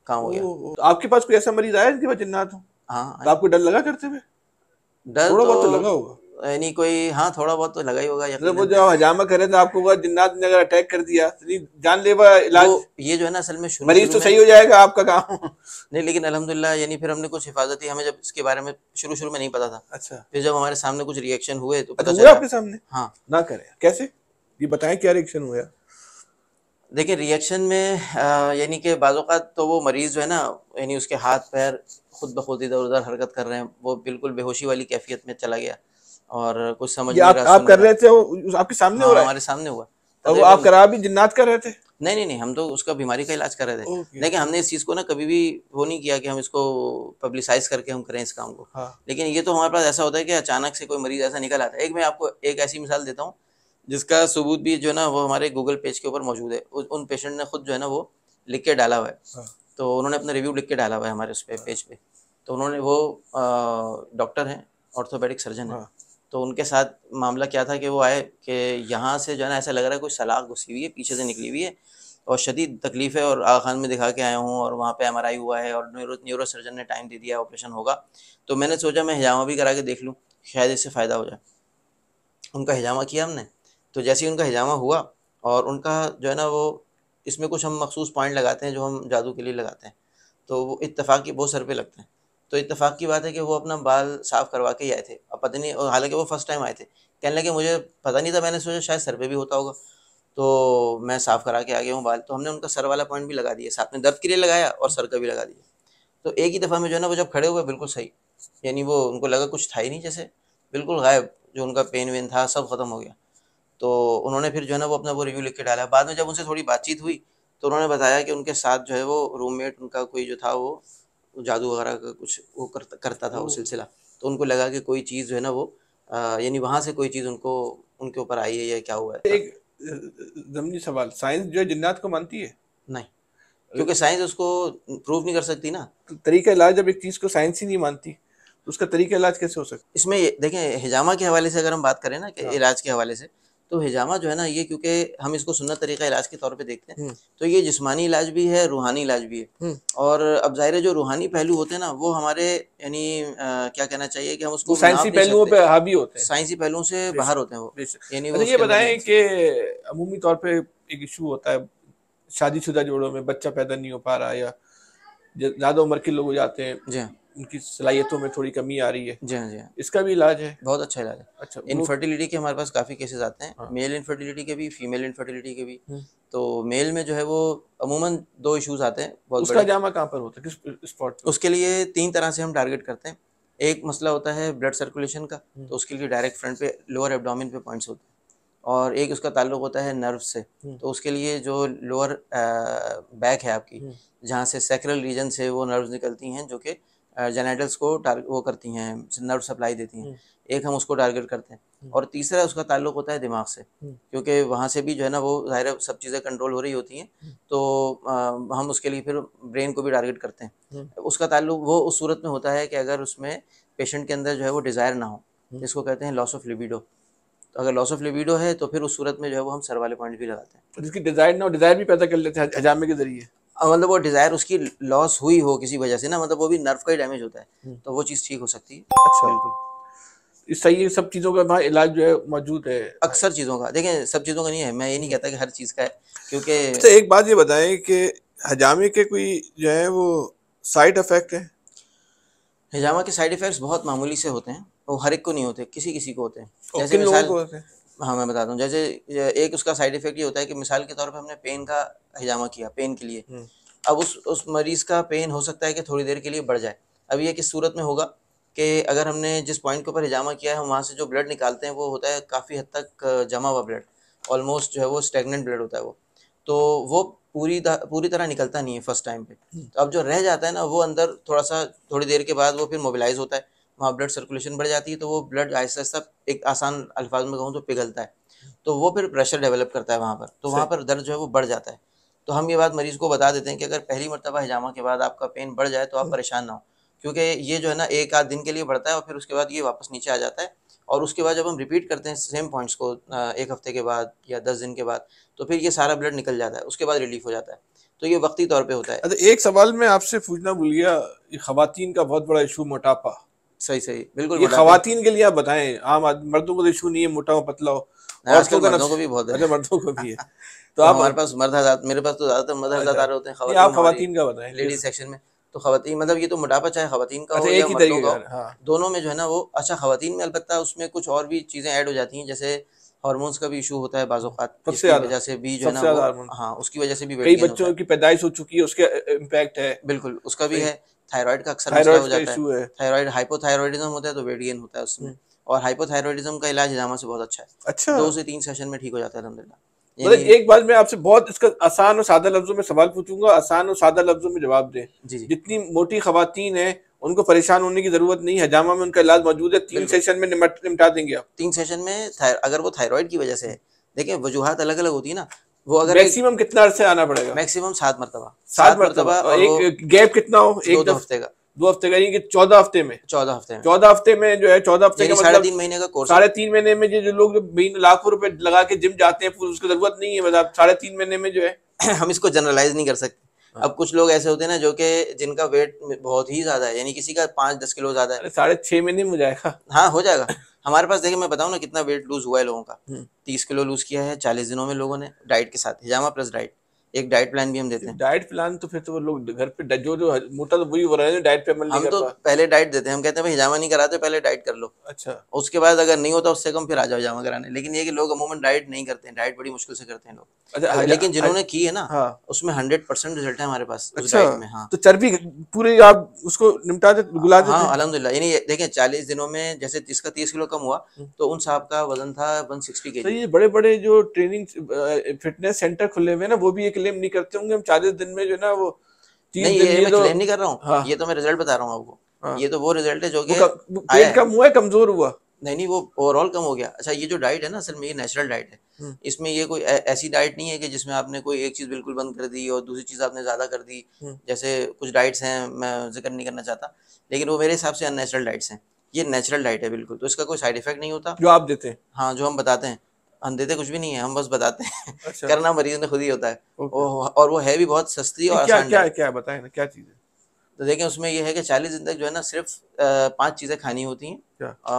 S2: काम हो गया?
S1: ओ, आपके पास कोई ऐसा मरीज़ आया जिसके पास जिन्नात हो?
S2: हाँ
S1: तो आपको डर लगा करते हुए?
S2: डर
S1: थोड़ा बहुत तो
S2: तो
S1: लगा होगा।
S2: यानी कोई हाँ थोड़ा बहुत तो लगा ही होगा
S1: मतलब वो
S2: यकीनन।
S1: जब हजामा कर रहे थे आपको जिन्नात ने अगर अटैक कर दिया तो जानलेवा इलाज।
S2: वो ये जो है ना असल में शुरू
S1: मरीज़ तो सही हो जाएगा आपका काम।
S2: नहीं लेकिन अल्हम्दुलिल्लाह यानी फिर हमने कुछ हिफाजती हमें जब इसके बारे में शुरू शुरू में नहीं पता था।
S1: अच्छा।
S2: फिर जब हमारे सामने कुछ रिएक्शन हुए तो पता
S1: अच्छा हुआ
S2: चला।
S1: आपके सामने?
S2: हाँ।
S1: ना करें। कैसे? ये बताएँ क्या रिएक्शन हुआ?
S2: देखिए रिएक्शन में यानी कि बाज़ात तो वो मरीज़ जो है ना यानी उसके हाथ पैर खुद ब खुद इधर उधर हरकत कर रहे हैं वो बिल्कुल बेहोशी वाली कैफियत में चला गया। और कुछ समझ
S1: आप
S2: रहा
S1: आप कर रहे। थे वो आपके सामने। हो
S2: हाँ,
S1: रहा है?
S2: हमारे सामने हुआ।
S1: और वो आप करा भी जिन्नात कर रहे थे?
S2: नहीं नहीं नहीं हम तो उसका बीमारी का इलाज कर रहे थे। लेकिन हमने इस चीज़ को ना कभी भी वो नहीं किया कि हम इसको पब्लिसाइज करके हम करें इस काम को।
S1: हाँ।
S2: लेकिन ये तो हमारे पास ऐसा होता है कि अचानक से कोई मरीज़ ऐसा निकल आता है। एक मैं आपको एक ऐसी मिसाल देता हूँ जिसका सबूत भी जो है ना वो हमारे गूगल पेज के ऊपर मौजूद है। उ- उन पेशेंट ने खुद जो है ना वो लिख के डाला हुआ है।
S1: हाँ।
S2: तो उन्होंने अपना रिव्यू लिख के डाला हुआ है हमारे उस पे पेज पे। तो उन्होंने वो डॉक्टर हैं ऑर्थोपेडिक सर्जन है।
S1: हाँ।
S2: तो उनके साथ मामला क्या था कि वो आए कि यहाँ से जो है ना ऐसा लग रहा है कोई सलाख घुसी हुई है पीछे से निकली हुई है और शदीद तकलीफ़ है और आगा खान में दिखा के आया हूँ और वहाँ पे एम हुआ है और न्यूरो न्यूरो सर्जन ने टाइम दे दिया ऑपरेशन होगा। तो मैंने सोचा मैं हिजामा भी करा के देख लूँ शायद इससे फ़ायदा हो जाए। उनका हिजामा किया हमने? तो जैसे ही उनका हिजामा हुआ और उनका जो है ना वो इसमें कुछ हम मखसूस पॉइंट लगाते हैं जो हम जादू के लिए लगाते हैं। तो वो इतफाक़ की बहुत सर पे लगते हैं। तो इतफाक़ की बात है कि वो अपना बाल साफ़ करवा के ही आए थे। अब पता नहीं, और हालाँकि वो फ़र्स्ट टाइम आए थे। कहने लगे, मुझे पता नहीं था, मैंने सोचा शायद सर पे भी होता होगा। तो मैं साफ़ करा के आ गया हूँ बाल। तो हमने उनका सर वाला पॉइंट भी लगा दिया। साथ में दर्द के लिए लगाया और सर का भी लगा दिया। तो एक ही दफ़ा में जो है ना वो जब खड़े हुए, बिल्कुल सही। यानी वो उनको लगा कुछ था ही नहीं जैसे। बिल्कुल गायब। जो उनका पेन वेन था, सब ख़त्म हो गया। तो उन्होंने फिर जो है ना वो अपना वो रिव्यू लिख के डाला। बाद में जब उनसे थोड़ी बातचीत हुई तो उन्होंने बताया कि उनके साथ जो है वो रूममेट उनका कोई जो था वो जादू वगैरह का कुछ वो करता करता था वो सिलसिला। तो उनको लगा कि कोई चीज़ जो है ना वो यानी वहाँ से कोई चीज़ उनको उनके ऊपर आई है या क्या हुआ है।
S1: एक जमनी सवाल साइंस जो है जिन्नात को मानती है?
S2: नहीं क्योंकि साइंस उसको प्रूव नहीं कर सकती ना।
S1: तो तरीका इलाज जब एक चीज़ को साइंस ही नहीं मानती तो उसका तरीका इलाज कैसे हो सकता
S2: इसमें देखें हिजामा के हवाले से अगर हम बात करें ना कि
S1: हाँ।
S2: इलाज के हवाले से तो हिजामा जो है ना ये क्योंकि हम इसको सुन्नत तरीका इलाज के तौर पे देखते हैं
S1: हम्म।
S2: तो ये जिस्मानी इलाज भी है रूहानी इलाज भी है
S1: हम्म।
S2: और अब ज़ाहिर है जो रूहानी पहलू होते हैं ना वो हमारे यानी क्या कहना चाहिए कि हम उसको
S1: साइंसी पहलुओं। पे हावी होते हैं
S2: साइंसी पहलुओं से बाहर होते हैं वो यानी
S1: अच्छा ये बताएँ कि अमूमी तौर पर एक इशू होता है शादीशुदा जोड़ों में बच्चा पैदा नहीं हो पा रहा या ज़्यादा उम्र के लोग जाते हैं
S2: जी हाँ
S1: उनकी सलाहियतों में थोड़ी कमी आ रही है।
S2: जी हाँ जी हाँ।
S1: इसका भी इलाज है?
S2: बहुत अच्छा इलाज है।
S1: अच्छा
S2: इनफर्टिलिटी के हमारे पास काफ़ी केसेस आते
S1: हैं।
S2: हाँ। मेल इनफर्टिलिटी के भी फीमेल इनफर्टिलिटी के भी।
S1: हम्म।
S2: तो मेल में जो है वो अमूमन दो इश्यूज़ आते हैं बहुत
S1: उसका जामा कहाँ पर होता है? किस स्पॉट
S2: उसके लिए तीन तरह से हम टारगेट करते हैं। एक मसला होता है ब्लड सर्कुलेशन का
S1: हम्म।
S2: तो उसके लिए डायरेक्ट फ्रंट पे लोअर एब्डोमिन पे पॉइंट्स होते हैं। और एक उसका ताल्लुक होता है नर्व से
S1: हम्म।
S2: तो उसके लिए जो लोअर बैक है आपकी। जहाँ से सैक्रल रीजन से वो नर्व्स निकलती हैं जो कि जेनेटल्स को वो करती हैं नर्व सप्लाई देती हैं।
S1: हम्म।
S2: एक हम उसको टारगेट करते हैं। और तीसरा उसका ताल्लुक होता है दिमाग से।
S1: हम्म।
S2: क्योंकि वहाँ से भी जो है ना वो ज़ाहिर सब चीज़ें कंट्रोल हो रही होती हैं। तो आ, हम उसके लिए फिर ब्रेन को भी टारगेट करते हैं। उसका ताल्लुक वो उस सूरत में होता है कि अगर उसमें पेशेंट के अंदर जो है वो डिज़ायर ना हो जिसको कहते हैं लॉस ऑफ़ लिबिडो तो अगर लॉस ऑफ़ लिबिडो है तो फिर उस सूरत में जो है वो हम सर वाले पॉइंट भी लगाते हैं।
S1: जिसकी डिज़ायर ना डिज़ायर भी पैदा कर लेते हैं हजामे के ज़रिए।
S2: मतलब वो डिज़ायर उसकी लॉस हुई हो किसी वजह से ना मतलब वो भी नर्व का ही डैमेज होता है तो वो चीज़ ठीक हो सकती है।
S1: अच्छा।
S2: बिल्कुल।
S1: इस सही सब चीज़ों का वहाँ इलाज जो है मौजूद है।
S2: अक्सर चीज़ों का देखें सब चीज़ों का नहीं है मैं ये नहीं कहता कि हर चीज़ का है क्योंकि
S1: अच्छा एक बात ये बताएँ कि हजामे के कोई जो है वो साइड इफ़ेक्ट है?
S2: हजामा के साइड इफ़ेक्ट्स बहुत मामूली से होते हैं वो हर एक को नहीं होते किसी किसी को होते हैं। जैसे
S1: लोगों
S2: मिसाल
S1: को होते हैं?
S2: हाँ मैं बताता हूँ। जैसे एक उसका साइड इफ़ेक्ट ये होता है कि मिसाल के तौर पे हमने पेन का हिजामा किया पेन के लिए।
S1: हम्म।
S2: अब उस उस मरीज़ का पेन हो सकता है कि थोड़ी देर के लिए बढ़ जाए। अब ये किस सूरत में होगा कि अगर हमने जिस पॉइंट के ऊपर हिजामा किया है हम वहाँ से जो ब्लड निकालते हैं वो होता है काफ़ी हद तक जमा हुआ ब्लड ऑलमोस्ट जो है वो स्टेगनेंट ब्लड होता है वो। तो वो पूरी पूरी तरह निकलता नहीं है फ़र्स्ट टाइम पे। तो अब जो रह जाता है ना वो अंदर थोड़ा सा थोड़ी देर के बाद वो फिर मोबिलाइज होता है। वहाँ ब्लड सर्कुलेशन बढ़ जाती है तो वो ब्लड आहिस्ता आहिस्ता एक आसान अल्फाज में कहूँ तो पिघलता है। तो वो फिर प्रेशर डेवलप करता है वहाँ पर तो वहाँ पर दर्द जो है वो बढ़ जाता है। तो हम ये बात मरीज़ को बता देते हैं कि अगर पहली मरतबा हिजामा के बाद आपका पेन बढ़ जाए तो आप परेशान ना हो क्योंकि ये जो है ना एक आध दिन के लिए बढ़ता है और फिर उसके बाद ये वापस नीचे आ जाता है। और उसके बाद जब हम रिपीट करते हैं सेम पॉइंट्स को एक हफ़्ते के बाद या दस दिन के बाद तो फिर ये सारा ब्लड निकल जाता है उसके बाद रिलीफ हो जाता है। तो ये वक्ती तौर पे होता है।
S1: अच्छा एक सवाल मैं आपसे पूछना भूल गया ये खवातीन का बहुत बड़ा इशू मोटापा।
S2: सही सही। बिल्कुल
S1: ये खवातीन के लिए आप बताएँ आम मर्दों को तो इशू नहीं है मोटा हो पतला हो।
S2: हाँ,
S1: औरतों का
S2: मर्दों को भी बहुत है।
S1: अच्छा मर्दों को भी है। तो आप
S2: हमारे पास मर्द हज़ात मेरे पास तो ज़्यादातर मर्द हज़ात आ रहे होते हैं
S1: आप
S2: खवातीन
S1: खवातीन का बताएँ
S2: लेडीज़ सेक्शन में। तो खवातीन मतलब ये तो मोटापा चाहे खवातीन का
S1: अच्छा
S2: हो
S1: एक
S2: या
S1: ही
S2: मर्दों का
S1: का
S2: हाँ दोनों में जो है ना वो अच्छा खवातीन में अलबत्ता उसमें कुछ और भी चीज़ें ऐड हो जाती हैं जैसे हार्मोन्स का भी इशू होता है बाज़ात
S1: सबसे
S2: वजह से भी जो है ना। हाँ उसकी वजह से भी
S1: कई बच्चों की पैदाइश हो चुकी है उसके इम्पैक्ट है।
S2: बिल्कुल उसका भी है। थायराइड का अक्सर हो जाता है। थायराइड हाइपोथायरॉयडिज्म होता है तो वेट गेन होता है उसमें। और हाइपोथायरॉयडिज्म का इलाज हिजामा से बहुत अच्छा है।
S1: अच्छा।
S2: दो से तीन सेशन में ठीक हो जाता है अलहमदिल्ला
S1: मतलब एक बात मैं आपसे बहुत इसका आसान और सादा लफ्जों में सवाल पूछूँगा आसान और सादा लफ्जों में जवाब दें।
S2: जी जी।
S1: जितनी मोटी खवातीन है उनको परेशान होने की ज़रूरत नहीं है। हजामा में उनका इलाज मौजूद है। तीन सेशन में निमट निपटा देंगे आप।
S2: तीन सेशन में अगर वो थायराइड की वजह से है देखिए वजूहत अलग अलग होती है ना। वो अगर
S1: मैक्सिमम कितना अरसे आना पड़ेगा?
S2: मैक्सिमम सात मरतबा।
S1: सात मरतबा। एक गैप कितना हो? एक
S2: दो हफ़्ते का।
S1: दो हफ़्ते का यानी कि चौदह हफ़्ते में?
S2: चौदह हफ़्ते में।
S1: चौदह हफ़्ते में जो है चौदह हफ़्ते का
S2: साढ़े
S1: मतलब
S2: तीन महीने का कोर्स
S1: साढ़े तीन महीने में जो जो लोग जो महीने लाखों रुपए लगा के जिम जाते हैं उसकी ज़रूरत नहीं है मतलब साढ़े तीन महीने में जो है।
S2: हम इसको जनरलाइज नहीं कर सकते।
S1: हाँ।
S2: अब कुछ लोग ऐसे होते हैं ना जो कि जिनका वेट बहुत ही ज़्यादा है यानी किसी का पाँच दस किलो ज़्यादा है।
S1: साढ़े छह महीने में हो जाएगा।
S2: हाँ हो जाएगा। हमारे पास देखिए मैं बताऊँ ना कितना वेट लूज हुआ है लोगों का
S1: हम्म।
S2: तीस किलो लूज किया है चालीस दिनों में लोगों ने डाइट के साथ हिजामा प्लस डाइट एक डाइट प्लान भी हम देते हैं।
S1: डाइट प्लान तो फिर तो लोग घर पे जो जो मोटा तो वही हो रहा है डाइट पे
S2: हम तो पहले डाइट देते हैं। हम कहते हैं भाई हिजामा नहीं कराते पहले डाइट कर लो।
S1: अच्छा।
S2: उसके बाद अगर नहीं होता उससे कम फिर आ जाओ हिजामा कराने। लेकिन ये कि लोग अमूमन डाइट नहीं करते हैं डाइट बड़ी मुश्किल से करते हैं लोग।
S1: अच्छा
S2: लेकिन जिन्होंने की है ना
S1: हाँ।
S2: उसमें हंड्रेड परसेंट रिज़ल्ट है हमारे पास
S1: अच्छा।
S2: में हाँ।
S1: तो चर्बी पूरे आप उसको निपटा दे गुला
S2: हाँ? अलहमदिल्ला यानी ये देखें चालीस दिनों में जैसे जिसका तीस किलो कम हुआ
S1: हम्म।
S2: तो उन साहब का वज़न था वन सिक्सटी के
S1: तो ये बड़े बड़े जो ट्रेनिंग फिटनेस सेंटर खुले हुए ना वो भी ये क्लेम नहीं करते होंगे हम चालीस दिन में जो है ना वो
S2: नहीं
S1: दिन
S2: ये
S1: ये
S2: मैं
S1: तो
S2: क्लेम नहीं कर रहा हूँ।
S1: हाँ।
S2: ये तो मैं रिज़ल्ट बता रहा हूँ आपको।
S1: हाँ।
S2: ये तो वो रिज़ल्ट है जो कि
S1: पेट कम हुआ है कमज़ोर हुआ?
S2: नहीं नहीं वो ओवरऑल कम हो गया। अच्छा ये जो डाइट है ना असल में ये नेचुरल डाइट है।
S1: हम्म।
S2: इसमें ये कोई ऐसी डाइट नहीं है कि जिसमें आपने कोई एक चीज़ बिल्कुल बंद कर दी और दूसरी चीज़ आपने ज़्यादा कर दी।
S1: हम्म।
S2: जैसे कुछ डाइट्स हैं मैं ज़िक्र नहीं करना चाहता। लेकिन वो मेरे हिसाब से अननेचुरल डाइट्स हैं। ये नेचुरल डाइट है बिल्कुल। तो इसका कोई साइड इफ़ेक्ट नहीं होता।
S1: जो आप देते हैं।
S2: हाँ जो हम बताते हैं। हम देते कुछ भी नहीं है हम बस बताते हैं।
S1: अच्छा।
S2: करना मरीज़ ने खुद ही होता है। और वो है भी बहुत सस्ती और
S1: क्या
S2: आसान
S1: क्या क्या है बताएँ ना क्या चीज़ है?
S2: तो देखें उसमें ये है कि चालीस दिन तक जो है ना सिर्फ़ पाँच चीज़ें खानी होती हैं।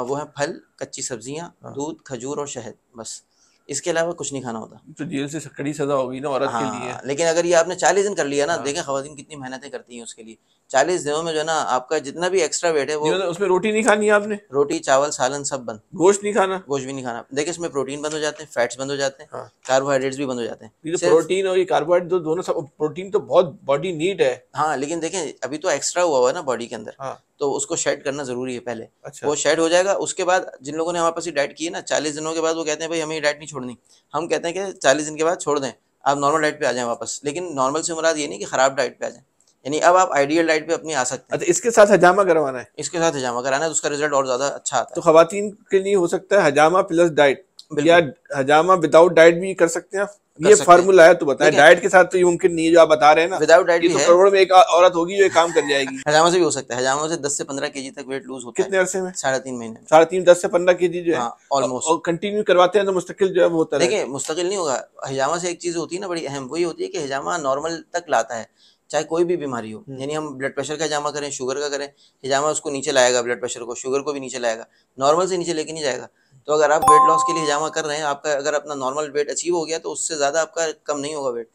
S2: वो है फल कच्ची सब्ज़ियाँ
S1: हाँ।
S2: दूध खजूर और शहद बस। इसके अलावा कुछ नहीं खाना होता।
S1: तो जेल से कड़ी सजा होगी ना औरत के लिए।
S2: हाँ लेकिन अगर ये आपने चालीस दिन कर लिया ना
S1: हाँ।
S2: देखें खवातीन कितनी मेहनतें करती हैं उसके लिए। चालीस दिनों में जो है ना आपका जितना भी एक्स्ट्रा वेट है वो
S1: उसमें रोटी नहीं खानी है आपने?
S2: रोटी चावल सालन सब बंद।
S1: गोश्त नहीं खाना?
S2: गोश्त भी नहीं खाना। देखिए इसमें प्रोटीन बंद हो जाते हैं फैट्स बंद हो जाते हैं
S1: हाँ।
S2: कार्बोहाइड्रेट्स भी बंद हो जाते हैं।
S1: ये तो प्रोटीन और ये कार्बोहाइड्रेट दो दोनों सब प्रोटीन तो बहुत बॉडी नीड है।
S2: हाँ लेकिन देखें अभी तो एक्स्ट्रा हुआ हुआ है ना बॉडी के अंदर।
S1: हाँ।
S2: तो उसको शेड करना ज़रूरी है पहले।
S1: अच्छा।
S2: वो शेड हो जाएगा उसके बाद जिन लोगों ने हमारे पास डाइट की है ना चालीस दिनों के बाद वो कहते हैं भाई हमें डाइट नहीं छोड़नी। हम कहते हैं कि चालीस दिन के बाद छोड़ दें। आप नॉर्मल डाइट पे आ जाएँ वापस। लेकिन नॉर्मल से मुराद ये नहीं कि खराब डाइट पे आ जाएँ। यानी अब आप आइडियल डाइट पे अपनी आ सकते हैं।
S1: अच्छा इसके साथ हजामा करवाना है।
S2: इसके साथ हजामा कराना है तो उसका रिज़ल्ट और ज़्यादा अच्छा आता है।
S1: तो खातन के लिए हो सकता है हजामा प्लस डाइट या हजामा विदाउट डाइट भी कर सकते हैं। ये फार्मूला है। तो बताएँ। डाइट के साथ तो ये मुमकिन नहीं है जो आप बता रहे हैं ना।
S2: विदाउट डाइट
S1: तो करोड़ में एक औरत होगी जो ये काम कर जाएगी।
S2: हजामा से भी हो सकता है। हजामा से दस से पंद्रह के तक वेट लूज होता
S1: कितने अरसे में?
S2: साढ़े तीन महीने
S1: साढ़े तीन दस से पंद्रह के जी जो है।
S2: हाँ ऑलमोस्ट
S1: और कंटिन्यू करवाते हैं तो मुस्तकिल जो है वो होता है।
S2: देखिए मुस्तकिल नहीं होगा। हजामा से एक चीज़ होती है ना बड़ी अहम वही होती है कि हजामा नॉर्मल तक लाता है। चाहे कोई भी बीमारी हो
S1: हम्म।
S2: यानी हम ब्लड प्रेशर का हिजामा करें शुगर का करें हिजामा उसको नीचे लाएगा ब्लड प्रेशर को शुगर को भी नीचे लाएगा नॉर्मल से नीचे लेके नहीं जाएगा। तो अगर आप वेट लॉस के लिए हिजामा कर रहे हैं आपका अगर अपना नॉर्मल वेट अचीव हो गया तो उससे ज़्यादा आपका कम नहीं होगा वेट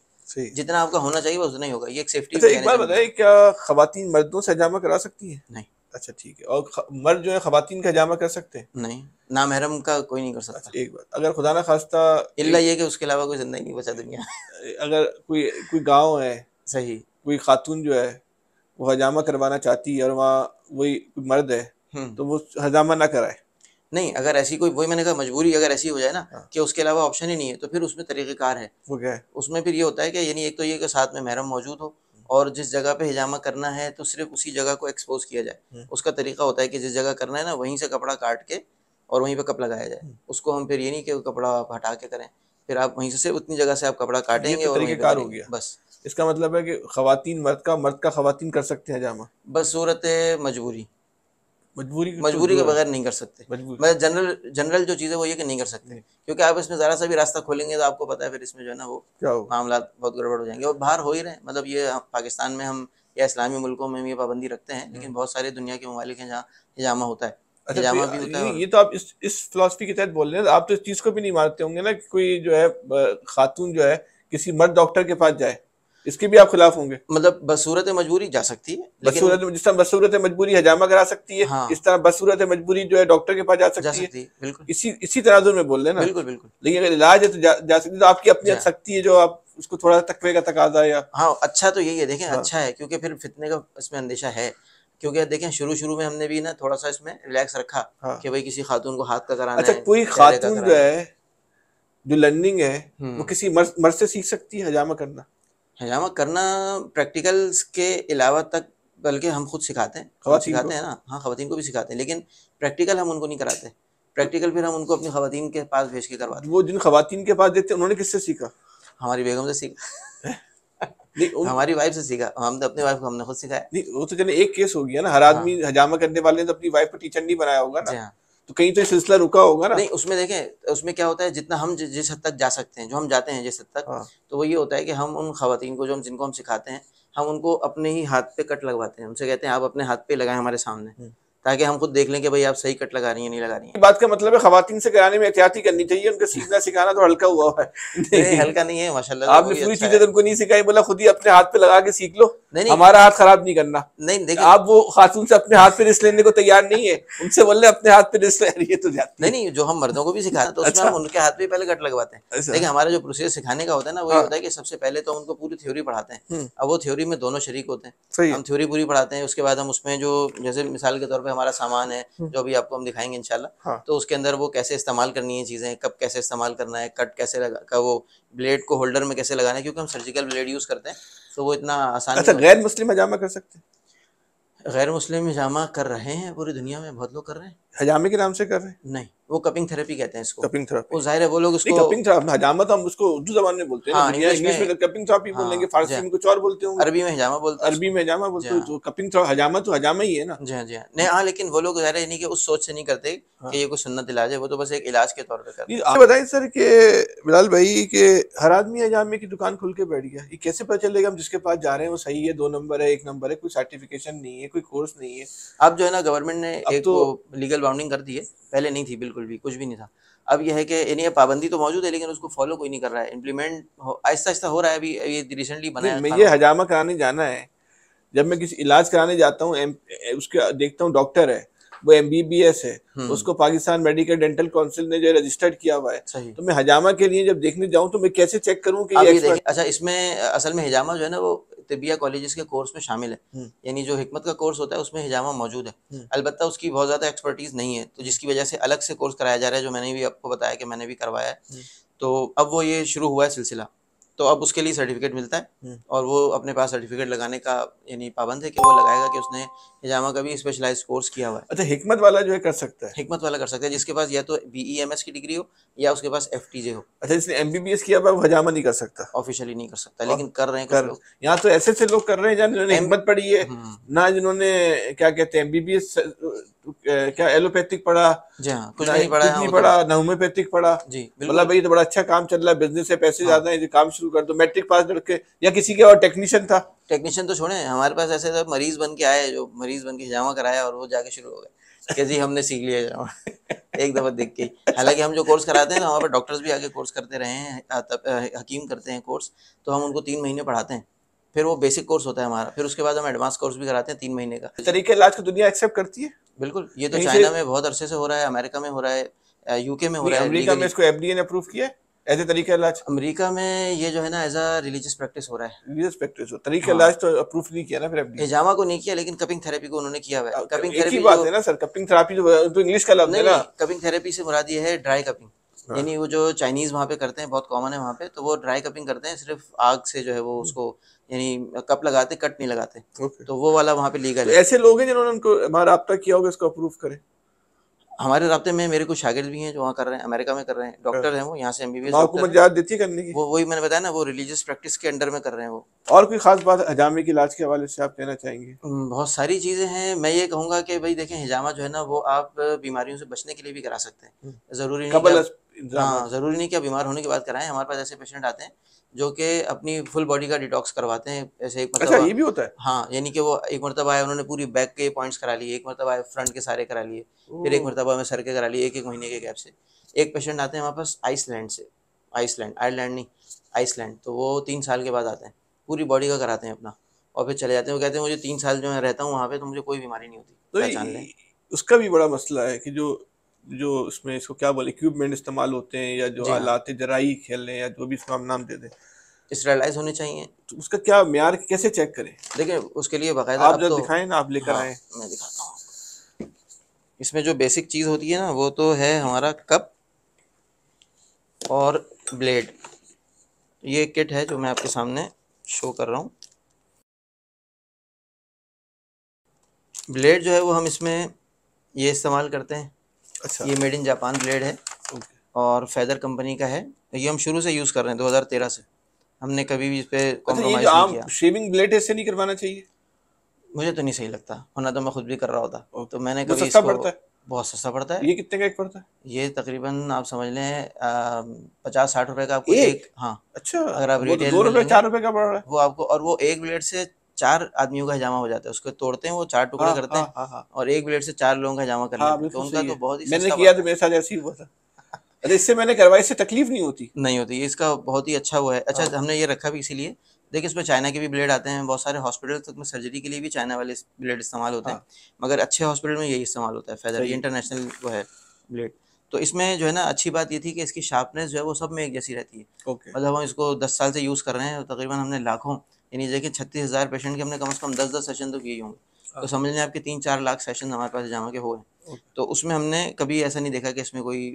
S2: जितना आपका होना चाहिए उतना ही होगा। ये एक सेफ्टी
S1: अच्छा एक बताइए क्या खातन मर्दों से हजामा करा सकती है?
S2: नहीं।
S1: अच्छा ठीक है। और मर्द जो है खातन का हजामा कर सकते हैं?
S2: नहीं। ना महरम का कोई नहीं कर सकता।
S1: अच्छा एक बात। अगर खुदा ना खास्ता
S2: इल्ला ये कि उसके अलावा कोई ज़िंदगी नहीं बचा दुनिया।
S1: अगर कोई कोई गाँव है
S2: सही।
S1: कोई खातून जो है वो हजामा करवाना चाहती है और वहाँ वही मर्द है
S2: हम्म।
S1: तो वो हजामा ना कराए।
S2: नहीं अगर ऐसी कोई वही मैंने कहा मजबूरी अगर ऐसी हो जाए ना
S1: हाँ।
S2: कि उसके अलावा ऑप्शन ही नहीं है तो फिर उसमें तरीक़ेकार है।
S1: है?
S2: उसमें फिर ये होता है कि यानी एक तो ये कि साथ में महरम मौजूद हो और जिस जगह पे हिजामा करना है तो सिर्फ़ उसी जगह को एक्सपोज किया जाए।
S1: हम्म।
S2: उसका तरीका होता है कि जिस जगह करना है ना वहीं से कपड़ा काट के और वहीं पे कप लगाया जाए।
S1: हम्म।
S2: उसको हम फिर ये नहीं कि कपड़ा आप हटा के करें। फिर आप वहीं से उतनी जगह से आप कपड़ा काटेंगे
S1: तो
S2: और वहीं पे
S1: तरीक़ेकार हो गया।
S2: बस।
S1: इसका मतलब है कि खातन मर्द का मर्द का खातन कर सकते हैं हजामा
S2: बस सूरत मजबूरी।
S1: मजबूरी तो
S2: मजबूरी के बगैर नहीं कर सकते। मैं जनरल जनरल जो चीज़ है वो ये कि नहीं कर सकते। क्योंकि आप इसमें ज़रा सा भी रास्ता खोलेंगे तो आपको पता है फिर इसमें जो है ना वो मामला बहुत गड़बड़ हो जाएँगे। और बाहर हो ही रहे मतलब ये पाकिस्तान में हम या इस्लामी मुल्कों में भी ये पाबंदी रखते हैं लेकिन बहुत सारे दुनिया के ममालिक हैं जहाँ हिजामा होता है।
S1: हम्म। अच्छा तो
S2: भी
S1: ये-
S2: होता
S1: ये, ये तो आप इस इस फिलॉसफी के तहत बोल रहे हैं। आप तो इस चीज़ को भी नहीं मानते होंगे ना कि कोई जो है खातून जो है किसी मर्द डॉक्टर के पास जाए। इसके भी आप खिलाफ होंगे।
S2: मतलब बसूरत मजबूरी जा सकती है
S1: बसूरत जिस तरह बसूरत मजबूरी हजामा करा सकती है
S2: हाँ।
S1: इस तरह बसूरत मजबूरी जो है डॉक्टर के पास जा
S2: जा
S1: सकती है।
S2: सकती है बिल्कुल।
S1: इसी इसी तनाजुर में बोल रहे ना।
S2: बिल्कुल बिल्कुल।
S1: लेकिन अगर इलाज है तो जा, जा सकती है। तो आपकी अपनी
S2: जा।
S1: शक्ति है जो आप उसको थोड़ा तकवे का तकाजा या
S2: हाँ अच्छा तो यही है। देखें
S1: हाँ।
S2: अच्छा है क्योंकि फिर फितने का इसमें अंदेशा है। क्योंकि देखें शुरू शुरू में हमने भी ना थोड़ा सा इसमें रिलैक्स रखा
S1: हाँ।
S2: कि भाई किसी खातून को हाथ का कराना
S1: अच्छा
S2: है
S1: कोई खातून जो है जो लर्निंग है
S2: हम्म।
S1: वो किसी मर्द मर्द से सीख सकती है हजामा करना?
S2: हिजामा करना प्रैक्टिकल्स के अलावा तक बल्कि हम खुद सिखाते हैं। सिखाते हैं ना। हाँ खातन को भी सिखाते हैं लेकिन प्रैक्टिकल हम उनको नहीं कराते। प्रैक्टिकल फिर हम उनको अपनी खातन के पास भेज के करवाते हैं।
S1: वो जिन खातन के पास देते हैं उन्होंने किससे सीखा?
S2: हमारी बेगम से सीखा।
S1: नहीं उन,
S2: हमारी वाइफ से सीखा हम तो अपनी वाइफ को हमने खुद सिखाया।
S1: नहीं वो तो चले एक केस हो गया ना? हर आदमी हजामा करने वाले ने तो अपनी वाइफ को टीचर नहीं बनाया होगा ना?
S2: हाँ।
S1: तो कहीं तो सिलसिला रुका होगा ना?
S2: नहीं उसमें देखें उसमें क्या होता है जितना हम जिस हद तक जा सकते हैं जो हम जाते हैं जिस हद तक
S1: हाँ।
S2: तो वो ये होता है कि हम उन खवातीन को जो हम जिनको हम सिखाते हैं हम उनको अपने ही हाथ पे कट लगवाते हैं। उनसे कहते हैं आप अपने हाथ पे लगाएँ हमारे सामने।
S1: हम्म।
S2: ताकि हम खुद देख लें कि भाई आप सही कट लगा रही हैं नहीं लगा रही हैं।
S1: बात का मतलब है खातन से कराने में एहतियाती करनी चाहिए उनका सीखना सिखाना तो हल्का हुआ है।
S2: नहीं हल्का नहीं है माशाल्लाह
S1: आपने पूरी
S2: अच्छा
S1: चीज़ें उनको नहीं सिखाई बोला खुद ही अपने हाथ पे लगा के सीख लो।
S2: नहीं
S1: हमारा हाथ खराब नहीं करना।
S2: नहीं देखिए
S1: आप वो खातून से अपने हाथ पे रिस्क लेने को तैयार नहीं है। उनसे बोल रहे अपने हाथ पे रिस्क ले ये तो जाती
S2: नहीं नहीं जो हम मर्दों को भी सिखाते हैं तो उसमें
S1: अच्छा।
S2: हम उनके हाथ पे पहले कट लगवाते हैं।
S1: अच्छा।
S2: देखिए हमारा जो प्रोसेस सिखाने का होता है ना वो
S1: हाँ।
S2: होता है कि सबसे पहले तो उनको पूरी थ्योरी पढ़ाते हैं।
S1: हम्म।
S2: अब वो थ्योरी में दोनों शरीक होते हैं। हम थ्योरी पूरी पढ़ाते हैं उसके बाद हम उसमें जो जैसे मिसाल के तौर पे हमारा सामान है
S1: हम्म।
S2: जो भी आपको हम दिखाएँगे इनशाला
S1: हाँ।
S2: तो उसके अंदर वो कैसे इस्तेमाल करनी है चीज़ें कब कैसे इस्तेमाल करना है कट कैसे लगा वो ब्लेड को होल्डर में कैसे लगाना है क्योंकि हम सर्जिकल ब्लेड यूज़ करते हैं तो वो इतना आसान
S1: अच्छा गैर मुस्लिम हजामा कर सकते हैं
S2: गैर मुस्लिम हजामा कर रहे हैं पूरी दुनिया में बहुत लोग कर रहे हैं
S1: हजामे के नाम से कर रहे हैं?
S2: नहीं वो कपिंग थेरेपी कहते हैं इसको।
S1: कपिंग थेरेपी
S2: वो ज़ाहिर है वो लोग इसको
S1: कपिंग थेरेपी हजामा तो हम उसको उर्दू जबान में बोलते हैं
S2: हाँ, इंग्लिश
S1: में
S2: में-
S1: कपिंग थेरेपी बोल
S2: हाँ,
S1: लेंगे फारसी
S2: हाँ।
S1: में कुछ और बोलते होंगे।
S2: अरबी में हिजामा बोलते हैं
S1: अरबी में हजामा बोलते हो
S2: हाँ।
S1: तो कपिंग थेरेपी हजामा तो हजामा ही है ना।
S2: जी हाँ जी हाँ नहीं हाँ लेकिन वो लोग ज़ाहिर है कि उस सोच से नहीं करते
S1: हाँ।
S2: कि ये कोई सुन्नत इलाज है वो तो बस एक इलाज के तौर पे करते
S1: ये आप बताएँ सर कि बिलाल भाई के हर आदमी हजामे की दुकान खोल के बैठ गया ये कैसे पता चलेगा हम जिसके पास जा रहे हैं वो सही है दो नंबर है एक नंबर है कोई सर्टिफिकेशन नहीं है कोई कोर्स नहीं है?
S2: अब जो है ना गवर्नमेंट ने एक
S1: तो-
S2: लीगल बाउंडिंग कर दी है। पहले नहीं थी बिल्कुल भी कुछ भी नहीं था। अब यह है कि यानी ये पाबंदी तो मौजूद है लेकिन उसको फॉलो कोई नहीं कर रहा है। इम्प्लीमेंट आहिस्ता आहिस्ता हो रहा है अभी ये रिसेंटली बना
S1: नहीं,
S2: है
S1: मैं ये हजामा कराने जाना है। जब मैं किसी इलाज कराने जाता हूँ उसके देखता हूँ डॉक्टर है वो एम है
S2: हम्म।
S1: उसको पाकिस्तान मेडिकल डेंटल काउंसिल ने जो रजिस्टर्ड किया हुआ है।
S2: सही।
S1: तो मैं हजामा के लिए जब देखने जाऊँ तो मैं कैसे चेक करूँ कि
S2: अच्छा इसमें असल में हिजामा जो है ना वो तिबिया कॉलेजेस के कोर्स में शामिल है
S1: हम्म।
S2: यानी जो हिकमत का कोर्स होता है उसमें हिजामा मौजूद है
S1: हम्म।
S2: अलबत्ता उसकी बहुत ज़्यादा एक्सपर्टीज़ नहीं है तो जिसकी वजह से अलग से कोर्स कराया जा रहा है जो मैंने भी आपको बताया कि मैंने भी करवाया है
S1: हम्म।
S2: तो अब वो ये शुरू हुआ है सिलसिला तो अब उसके लिए सर्टिफिकेट मिलता है।
S1: हम्म।
S2: और वो अपने पास सर्टिफिकेट लगाने का यानी पाबंद है कि वो लगाएगा कि उसने हिजामा का भी स्पेशलाइज कोर्स किया हुआ है।
S1: अच्छा हिकमत वाला जो है कर सकता है?
S2: हिकमत वाला कर सकता है जिसके पास या तो बीईएमएस की डिग्री हो या उसके पास एफ़ हो।
S1: अच्छा जिसने एमबीबीएस किया हुआ वो हजामा नहीं कर सकता?
S2: ऑफिशियली नहीं कर सकता लेकिन कर रहे हैं
S1: कर यहाँ तो ऐसे ऐसे लोग कर रहे हैं जहाँ जिन्होंने
S2: एम-
S1: पढ़ी है
S2: हम्म,
S1: ना जिन्होंने क्या कहते हैं एमबीबीएस क्या एलोपैथिक पढ़ा
S2: जी हाँ कुछ नहीं पढ़ा
S1: नहीं
S2: तो-
S1: पढ़ा ना होम्योपैथिक पढ़ा।
S2: जी
S1: बोला भाई तो बड़ा अच्छा काम चल रहा है बिज़नेस है पैसे
S2: हाँ।
S1: ज़्यादा है ये काम शुरू कर दो? मैट्रिक पास लड़के या किसी के और टेक्नीशियन था?
S2: टेक्नीशियन तो छोड़े हमारे पास ऐसे सब मरीज़ बन के आए जो मरीज़ बन के हिजामा कराया और वो जाके शुरू हो गए। कि जी हमने सीख लिया हिजामा एक दफ़ा देख के। हालाँकि हम जो कोर्स कराते हैं तो हमारे डॉक्टर्स भी आगे कोर्स करते रहे हैं हकीम करते हैं कोर्स तो हम उनको तीन महीने पढ़ाते हैं। फिर वो बेसिक कोर्स होता है हमारा। फिर उसके बाद हम एडवांस कोर्स भी कराते हैं तीन महीने का।
S1: तरीके इलाज को दुनिया एक्सेप्ट करती है?
S2: बिल्कुल ये तो चाइना में बहुत अरसे से हो रहा है अमेरिका में हो रहा है यूके में हो रहा है
S1: अमेरिका में इसको एफडीए ने अप्रूव किया है? एज ए तरीका इलाज?
S2: अमेरिका में ये जो है ना एज अ रिलीजियस प्रैक्टिस हो रहा है।
S1: रिलीजियस प्रैक्टिस हो तरीका
S2: हाँ।
S1: इलाज तो अप्रूव नहीं किया ना फिर एफडीए
S2: हिजामा को नहीं किया लेकिन कपिंग थेरेपी को उन्होंने किया हुआ है। कपिंग थेरेपी
S1: बात है ना सर कपिंग थेरेपी जो तो इंग्लिश का लफ्ज है ना।
S2: कपिंग थेरेपी से मुराद ये है ड्राई कपिंग
S1: हाँ।
S2: यानी वो जो चाइनीज़ वहाँ पे करते हैं बहुत कॉमन है वहाँ पे तो वो ड्राई कपिंग करते हैं सिर्फ़ आग से जो है वो उसको यानी कप लगाते कट नहीं लगाते। तो वो वाला वहाँ पे लीगल
S1: तो
S2: है।
S1: ऐसे लोग हैं जिन्होंने उनको हमारा रब्ता किया होगा इसको अप्रूव करें।
S2: हमारे रास्ते में मेरे कुछ शागिर्द भी हैं जो वहाँ कर रहे हैं अमेरिका में कर रहे हैं डॉक्टर हैं वो यहाँ से एमबीबीएस
S1: हुकूमत इजाज़त देती है करने की।
S2: वो वही मैंने बताया ना वो रिलीजियस प्रैक्टिस के अंडर में कर रहे हैं वो।
S1: और कोई खास बात हजामे के इलाज के हवाले से आप कहना चाहेंगे?
S2: हम्म, बहुत सारी चीज़ें हैं। मैं ये कहूँगा कि भाई देखें हिजामा जो है ना वो आप बीमारियों से बचने के लिए भी करा सकते हैं। ज़रूरी नहीं हाँ ज़रूरी नहीं कि आप बीमार होने के बाद कराएँ हमारे पास ऐसे पेशेंट आते हैं जो कि अपनी फुल बॉडी का डिटॉक्स करवाते हैं ऐसे एक मतलब अच्छा
S1: ये भी होता है?
S2: हाँ यानी कि वो एक मरतबा आए उन्होंने पूरी बैक के पॉइंट्स करा लिए एक मरतबा आए फ्रंट के सारे करा लिए फिर एक मरतबा में सर के करा लिए एक एक महीने के गैप से। एक पेशेंट आते हैं हमारे पास आइसलैंड से आइसलैंड आयरलैंड नहीं आइसलैंड तो वो तीन साल के बाद आते हैं पूरी बॉडी का कराते हैं अपना और फिर चले जाते हैं वो कहते हैं मुझे तीन साल जो मैं रहता हूँ वहाँ पे तो मुझे कोई बीमारी नहीं होती
S1: तो
S2: पहचान लें।
S1: उसका भी बड़ा मसला है कि जो जो उसमें इसको क्या बोले इक्विपमेंट इस्तेमाल होते हैं या जो
S2: हाँ।
S1: जराई खेल रहे हैं या जो भी इसको हम नाम दे दें।
S2: स्टरलाइज होने चाहिए।
S1: तो उसका क्या म्यार कैसे चेक करें?
S2: देखिए उसके लिए बाकायदा
S1: आप जब
S2: तो
S1: दिखाएँ ना आप लेकर
S2: हाँ,
S1: आए।
S2: मैं दिखाता हूँ। इसमें जो बेसिक चीज़ होती है ना वो तो है हमारा कप और ब्लेड ये किट है जो मैं आपके सामने शो कर रहा हूँ। ब्लेड जो है वो हम इसमें ये इस्तेमाल करते हैं।
S1: अच्छा।
S2: ये मेड इन जापान ब्लेड है और फेदर कंपनी का है। ये हम शुरू से यूज़ कर रहे हैं 2013 से। हमने कभी भी इस पर
S1: अच्छा
S2: कॉम्प्रोमाइज़
S1: जो
S2: नहीं किया।
S1: शेविंग ब्लेड ऐसे नहीं करवाना चाहिए?
S2: मुझे तो नहीं सही लगता वरना तो मैं खुद भी कर रहा होता। तो मैंने कभी
S1: सस्ता
S2: इसको
S1: पड़ता है?
S2: बहुत सस्ता पड़ता है।
S1: ये कितने का एक पड़ता है?
S2: ये तकरीबन आप समझ लें पचास साठ रुपए का आपको
S1: एक?
S2: एक हाँ।
S1: अच्छा
S2: अगर आप
S1: वो तो दो रुपए चार रुपए का पड़ रहा है।
S2: वो आपको और वो एक ब्लेड से चार आदमियों का हजामा हो जाता है उसको तोड़ते हैं वो चार टुकड़े
S1: हाँ,
S2: करते हैं
S1: हाँ, हाँ।
S2: और एक ब्लेड से चार लोगों का हजामा कर
S1: हैं
S2: तो उनका तो बहुत ही
S1: मैंने किया तो मेरे साथ ऐसे ही हुआ था। अरे इससे मैंने करवाई इससे तकलीफ़ नहीं होती।
S2: नहीं होती इसका बहुत ही अच्छा वो है। अच्छा
S1: हाँ।
S2: हमने ये रखा भी इसीलिए देखिए इसमें चाइना के भी ब्लेड आते हैं बहुत सारे हॉस्पिटल तक में सर्जरी के लिए भी चाइना वाले ब्लेड इस्तेमाल होते हैं।
S1: हाँ।
S2: मगर अच्छे हॉस्पिटल में यही इस्तेमाल होता है फेदर ये इंटरनेशनल वो है ब्लेड। तो इसमें जो है ना अच्छी बात ये थी कि इसकी शार्पनेस जो है वो सब में एक जैसी रहती है। मतलब हम इसको दस साल से यूज़ कर रहे हैं तकरीबन हमने लाखों यानी देखिए छत्तीस हज़ार पेशेंट के हमने कम से कम दस दस सेशन तो किए ही होंगे।
S1: हाँ।
S2: तो समझ लें आपके तीन चार लाख सेशन हमारे पास जामा के हुए हैं। तो उसमें हमने कभी ऐसा नहीं देखा कि इसमें कोई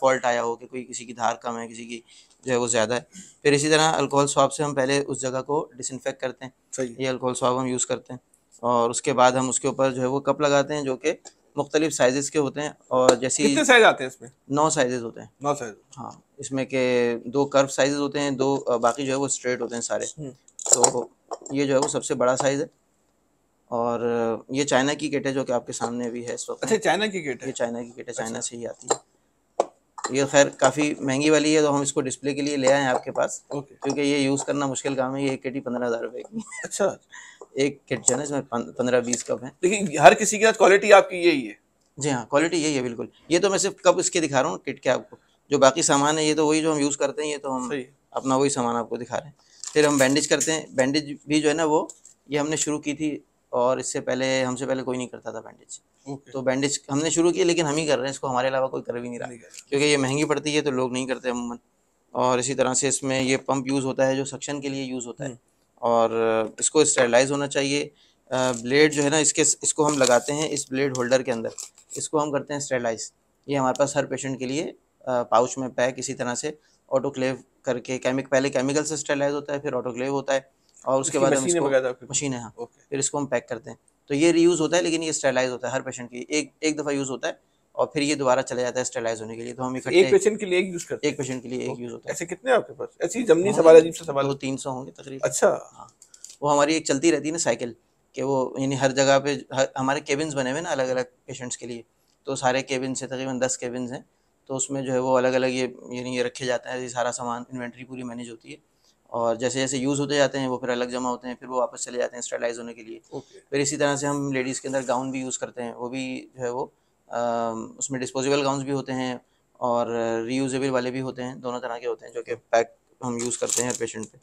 S2: फॉल्ट आया हो कि कोई किसी की धार कम है किसी की जो है वो ज़्यादा है। फिर इसी तरह अल्कोहल स्वाब से हम पहले उस जगह को डिसइंफेक्ट करते हैं।
S1: सही
S2: ये अल्कोहल स्वाब हम यूज़ करते हैं। और उसके बाद हम उसके ऊपर जो है वो कप लगाते हैं जो कि मुख्तलिफ़ साइजेस के होते हैं। और जैसे
S1: कितने साइज़ आते हैं इसमें?
S2: नौ साइजेस होते हैं।
S1: नौ साइज़
S2: हाँ इसमें के दो कर्व साइजेस होते हैं दो बाकी जो है वो स्ट्रेट होते हैं सारे।
S1: हम्म।
S2: तो ये जो है वो सबसे बड़ा साइज़ है। और ये चाइना की किट है जो कि आपके सामने भी है इस वक्त।
S1: अच्छा चाइना की किट है?
S2: ये चाइना की किट है चाइना से ही आती है। ये खैर काफ़ी महँगी वाली है तो हम इसको डिस्प्ले के लिए ले आए हैं आपके पास।
S1: ओके
S2: क्योंकि ये यूज़ करना मुश्किल काम है ये एक किट ही पंद्रह हज़ार रुपये की
S1: अच्छा।
S2: एक किट जो है इसमें पंद्रह बीस कप है।
S1: लेकिन हर किसी के साथ क्वालिटी आपकी यही है।
S2: जी हाँ क्वालिटी यही है बिल्कुल। ये तो मैं सिर्फ़ कब इसके दिखा रहा हूँ किट के आपको। जो बाकी सामान है ये तो वही जो हम यूज़ करते हैं ये तो हम अपना वही सामान आपको दिखा रहे हैं। फिर हम बैंडेज करते हैं। बैंडेज भी जो है ना वो ये हमने शुरू की थी और इससे पहले हमसे पहले कोई नहीं करता था बैंडेज तो बैंडेज हमने शुरू की लेकिन हम ही कर रहे हैं। इसको हमारे अलावा कोई कर भी नहीं रहा।
S1: रहा।
S2: क्योंकि ये महँगी पड़ती है तो लोग नहीं करते अमूमन। और इसी तरह से इसमें ये पंप यूज़ होता है जो सक्शन के लिए यूज़ होता है। और इसको स्टेरलाइज होना चाहिए। ब्लेड जो है ना इसके इसको हम लगाते हैं इस ब्लेड होल्डर के अंदर। इसको हम करते हैं स्टेरलाइज ये हमारे पास हर पेशेंट के लिए पाउच में पैक इसी तरह से ऑटोक्लेव करके केमिक पहले केमिकल से स्टेरलाइज होता है फिर ऑटोक्लेव होता है और उसके बाद हम इसको? मशीन है। हाँ फिर इसको हम पैक करते हैं। तो ये रीयूज़ होता है लेकिन ये स्टेरलाइज होता है हर पेशेंट की एक एक दफ़ा यूज़ होता है और फिर ये दोबारा चला जाता है स्टेरलाइज होने के लिए। तो हम
S1: एक पेशेंट के लिए एक यूज़ करते
S2: एक पेशेंट के लिए एक यूज़ होता
S1: है। ऐसे कितने आपके पास? ऐसी जमनी सवाल अजीब सा सवाल।
S2: तीन सौ होंगे तकरीबन।
S1: अच्छा।
S2: हाँ। वो हमारी एक चलती रहती है ना साइकिल कि वो यानी हर जगह पे हमारे केबिन्स बने हुए ना अलग अलग पेशेंट्स के लिए। तो सारे केबिन से तकरीबन दस केबिन्स हैं। तो उसमें जो है वो अलग अलग ये यानी ये रखे जाते हैं ये सारा सामान इन्वेंट्री पूरी मैनेज होती है। और जैसे जैसे यूज़ होते जाते हैं वो फिर अलग जमा होते हैं फिर वो वापस चले जाते हैं स्टरलाइज होने के लिए।
S1: okay.
S2: फिर इसी तरह से हम लेडीज़ के अंदर गाउन भी यूज़ करते हैं वो भी जो है वो आ, उसमें डिस्पोजेबल गाउन भी होते हैं और रीयूजेबल वाले भी होते हैं दोनों तरह के होते हैं जो कि पैक हम यूज़ करते हैं पेशेंट पे।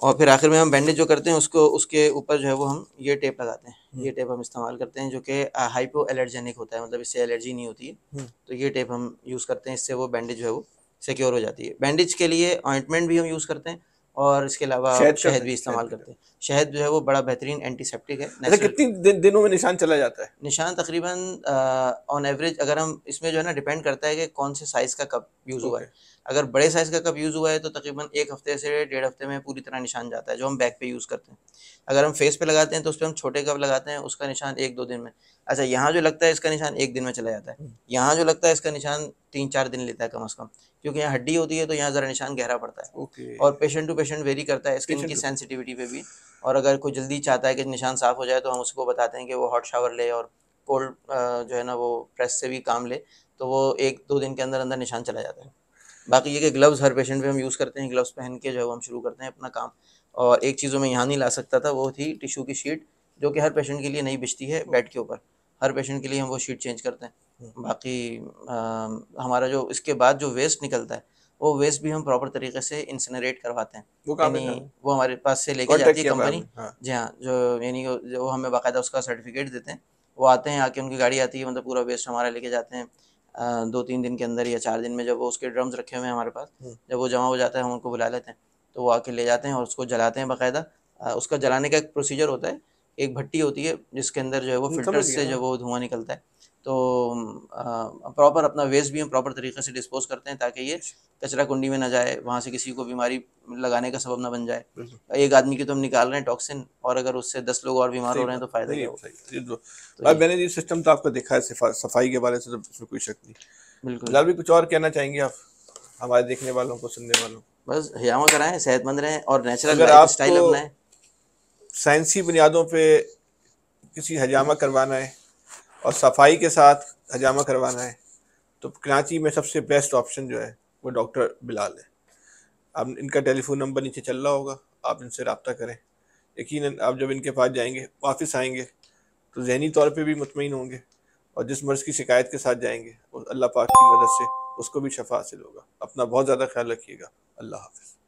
S2: और फिर आखिर में हम बैंडेज जो करते हैं उसको उसके ऊपर जो है वो हम ये टेप लगाते हैं। ये टेप हम इस्तेमाल करते हैं जो कि हाइपो एलर्जेनिक होता है। मतलब इससे एलर्जी नहीं होती। है
S1: हम्म।
S2: तो ये टेप हम यूज़ करते हैं इससे वो बैंडेज जो है वो सिक्योर हो जाती है। बैंडेज के लिए ऑइंटमेंट भी हम यूज़ करते हैं और इसके अलावा
S1: शहद
S2: भी इस्तेमाल करते हैं। शहद जो है वो बड़ा बेहतरीन एंटीसेप्टिक है
S1: अच्छा कितनी दिन, दिनों में निशान चला जाता है?
S2: निशान तकरीबन ऑन एवरेज अगर हम इसमें जो है ना डिपेंड करता है कि कौन से साइज़ का कप यूज़ हुआ है। अगर बड़े साइज़ का कप यूज़ हुआ है तो तकरीबन एक हफ़्ते से डेढ़ हफ़्ते में पूरी तरह निशान जाता है जो हम बैक पे यूज़ करते हैं। अगर हम फेस पे लगाते हैं तो उस पर हम छोटे कप लगाते हैं उसका निशान एक दो दिन में। अच्छा यहाँ जो लगता है इसका निशान एक दिन में चला जाता है। यहाँ जो लगता है इसका निशान तीन चार दिन लेता है कम अज़ कम क्योंकि यहाँ हड्डी होती है तो यहाँ ज़रा निशान गहरा पड़ता है। और पेशेंट टू पेशेंट वेरी करता है स्किन की सेंसिटिविटी पे भी। और अगर कोई जल्दी चाहता है कि निशान साफ़ हो जाए तो हम उसको बताते हैं कि वो हॉट शावर ले और कोल्ड जो है ना वो प्रेस से भी काम ले तो वो एक दो दिन के अंदर अंदर निशान चला जाता है। बाकी ये कि ग्लव्स हर पेशेंट पे हम यूज़ करते हैं ग्लव्स पहन के जो है वो हम शुरू करते हैं अपना काम। और एक चीज़ मैं यहाँ नहीं ला सकता था वो थी टिशू की शीट जो कि हर पेशेंट के लिए नहीं बिछती है बेड के ऊपर। हर पेशेंट के लिए हम वो शीट चेंज करते हैं। बाकी अ, हमारा जो इसके बाद जो वेस्ट निकलता है वो वेस्ट भी हम प्रॉपर तरीके से इंसिनरेट करवाते हैं।
S1: वो काम
S2: यानी
S1: है।
S2: वो हमारे पास से लेके जाती है कंपनी
S1: हाँ।
S2: जी हाँ जो यानी जो हमें बाकायदा उसका सर्टिफिकेट देते हैं वो आते हैं आके उनकी गाड़ी आती है मतलब पूरा वेस्ट हमारा लेके जाते हैं। दो तीन दिन के अंदर या चार दिन में जब वो उसके ड्रम्स रखे हुए हैं हमारे पास
S1: हम्म।
S2: जब वो जमा हो जाता है हम उनको बुला लेते हैं। तो वो आके ले जाते हैं और उसको जलाते हैं बाकायदा। उसका जलाने का एक प्रोसीजर होता है एक भट्टी होती है जिसके अंदर जो है वो
S1: हम्म,
S2: फ़िल्टर से जो वो धुआँ निकलता है। तो प्रॉपर अपना वेस्ट भी हम प्रॉपर तरीके से डिस्पोज करते हैं ताकि ये कचरा कुंडी में ना जाए वहाँ से किसी को बीमारी लगाने का सबब ना बन जाए। एक आदमी की तो हम निकाल रहे हैं टॉक्सिन और अगर उससे दस लोग और बीमार हो रहे हैं तो फ़ायदा क्या होगा?
S1: तो- अब मैंने ये सिस्टम तो आपका देखा है सफ़ाई के बारे से तो इसमें कोई शक नहीं।
S2: बिल्कुल।
S1: भी कुछ और कहना चाहेंगे आप? हमारे देखने वालों को सुनने वालों
S2: बस हजामा कराएँ सेहतमंद रहें और नेचुरल स्टाइल अपनाएँ।
S1: साइंसी बुनियादों पे किसी हजामा करवाना है और सफ़ाई के साथ हजामा करवाना है तो कराची में सबसे बेस्ट ऑप्शन जो है, वो डॉक्टर बिलाल है। अब इनका टेलीफोन नंबर नीचे चल रहा होगा, आप इनसे रबता करें। यकीनन, आप जब इनके पास जाएँगे, वापस आएँगे तो जहनी तौर पे भी मुतमिन होंगे और जिस मर्ज़ की शिकायत के साथ जाएँगे अल्लाह पाक की मदद से, उसको भी शफा हासिल होगा। अपना बहुत ज़्यादा ख्याल रखिएगा। अल्लाह हाफिज़।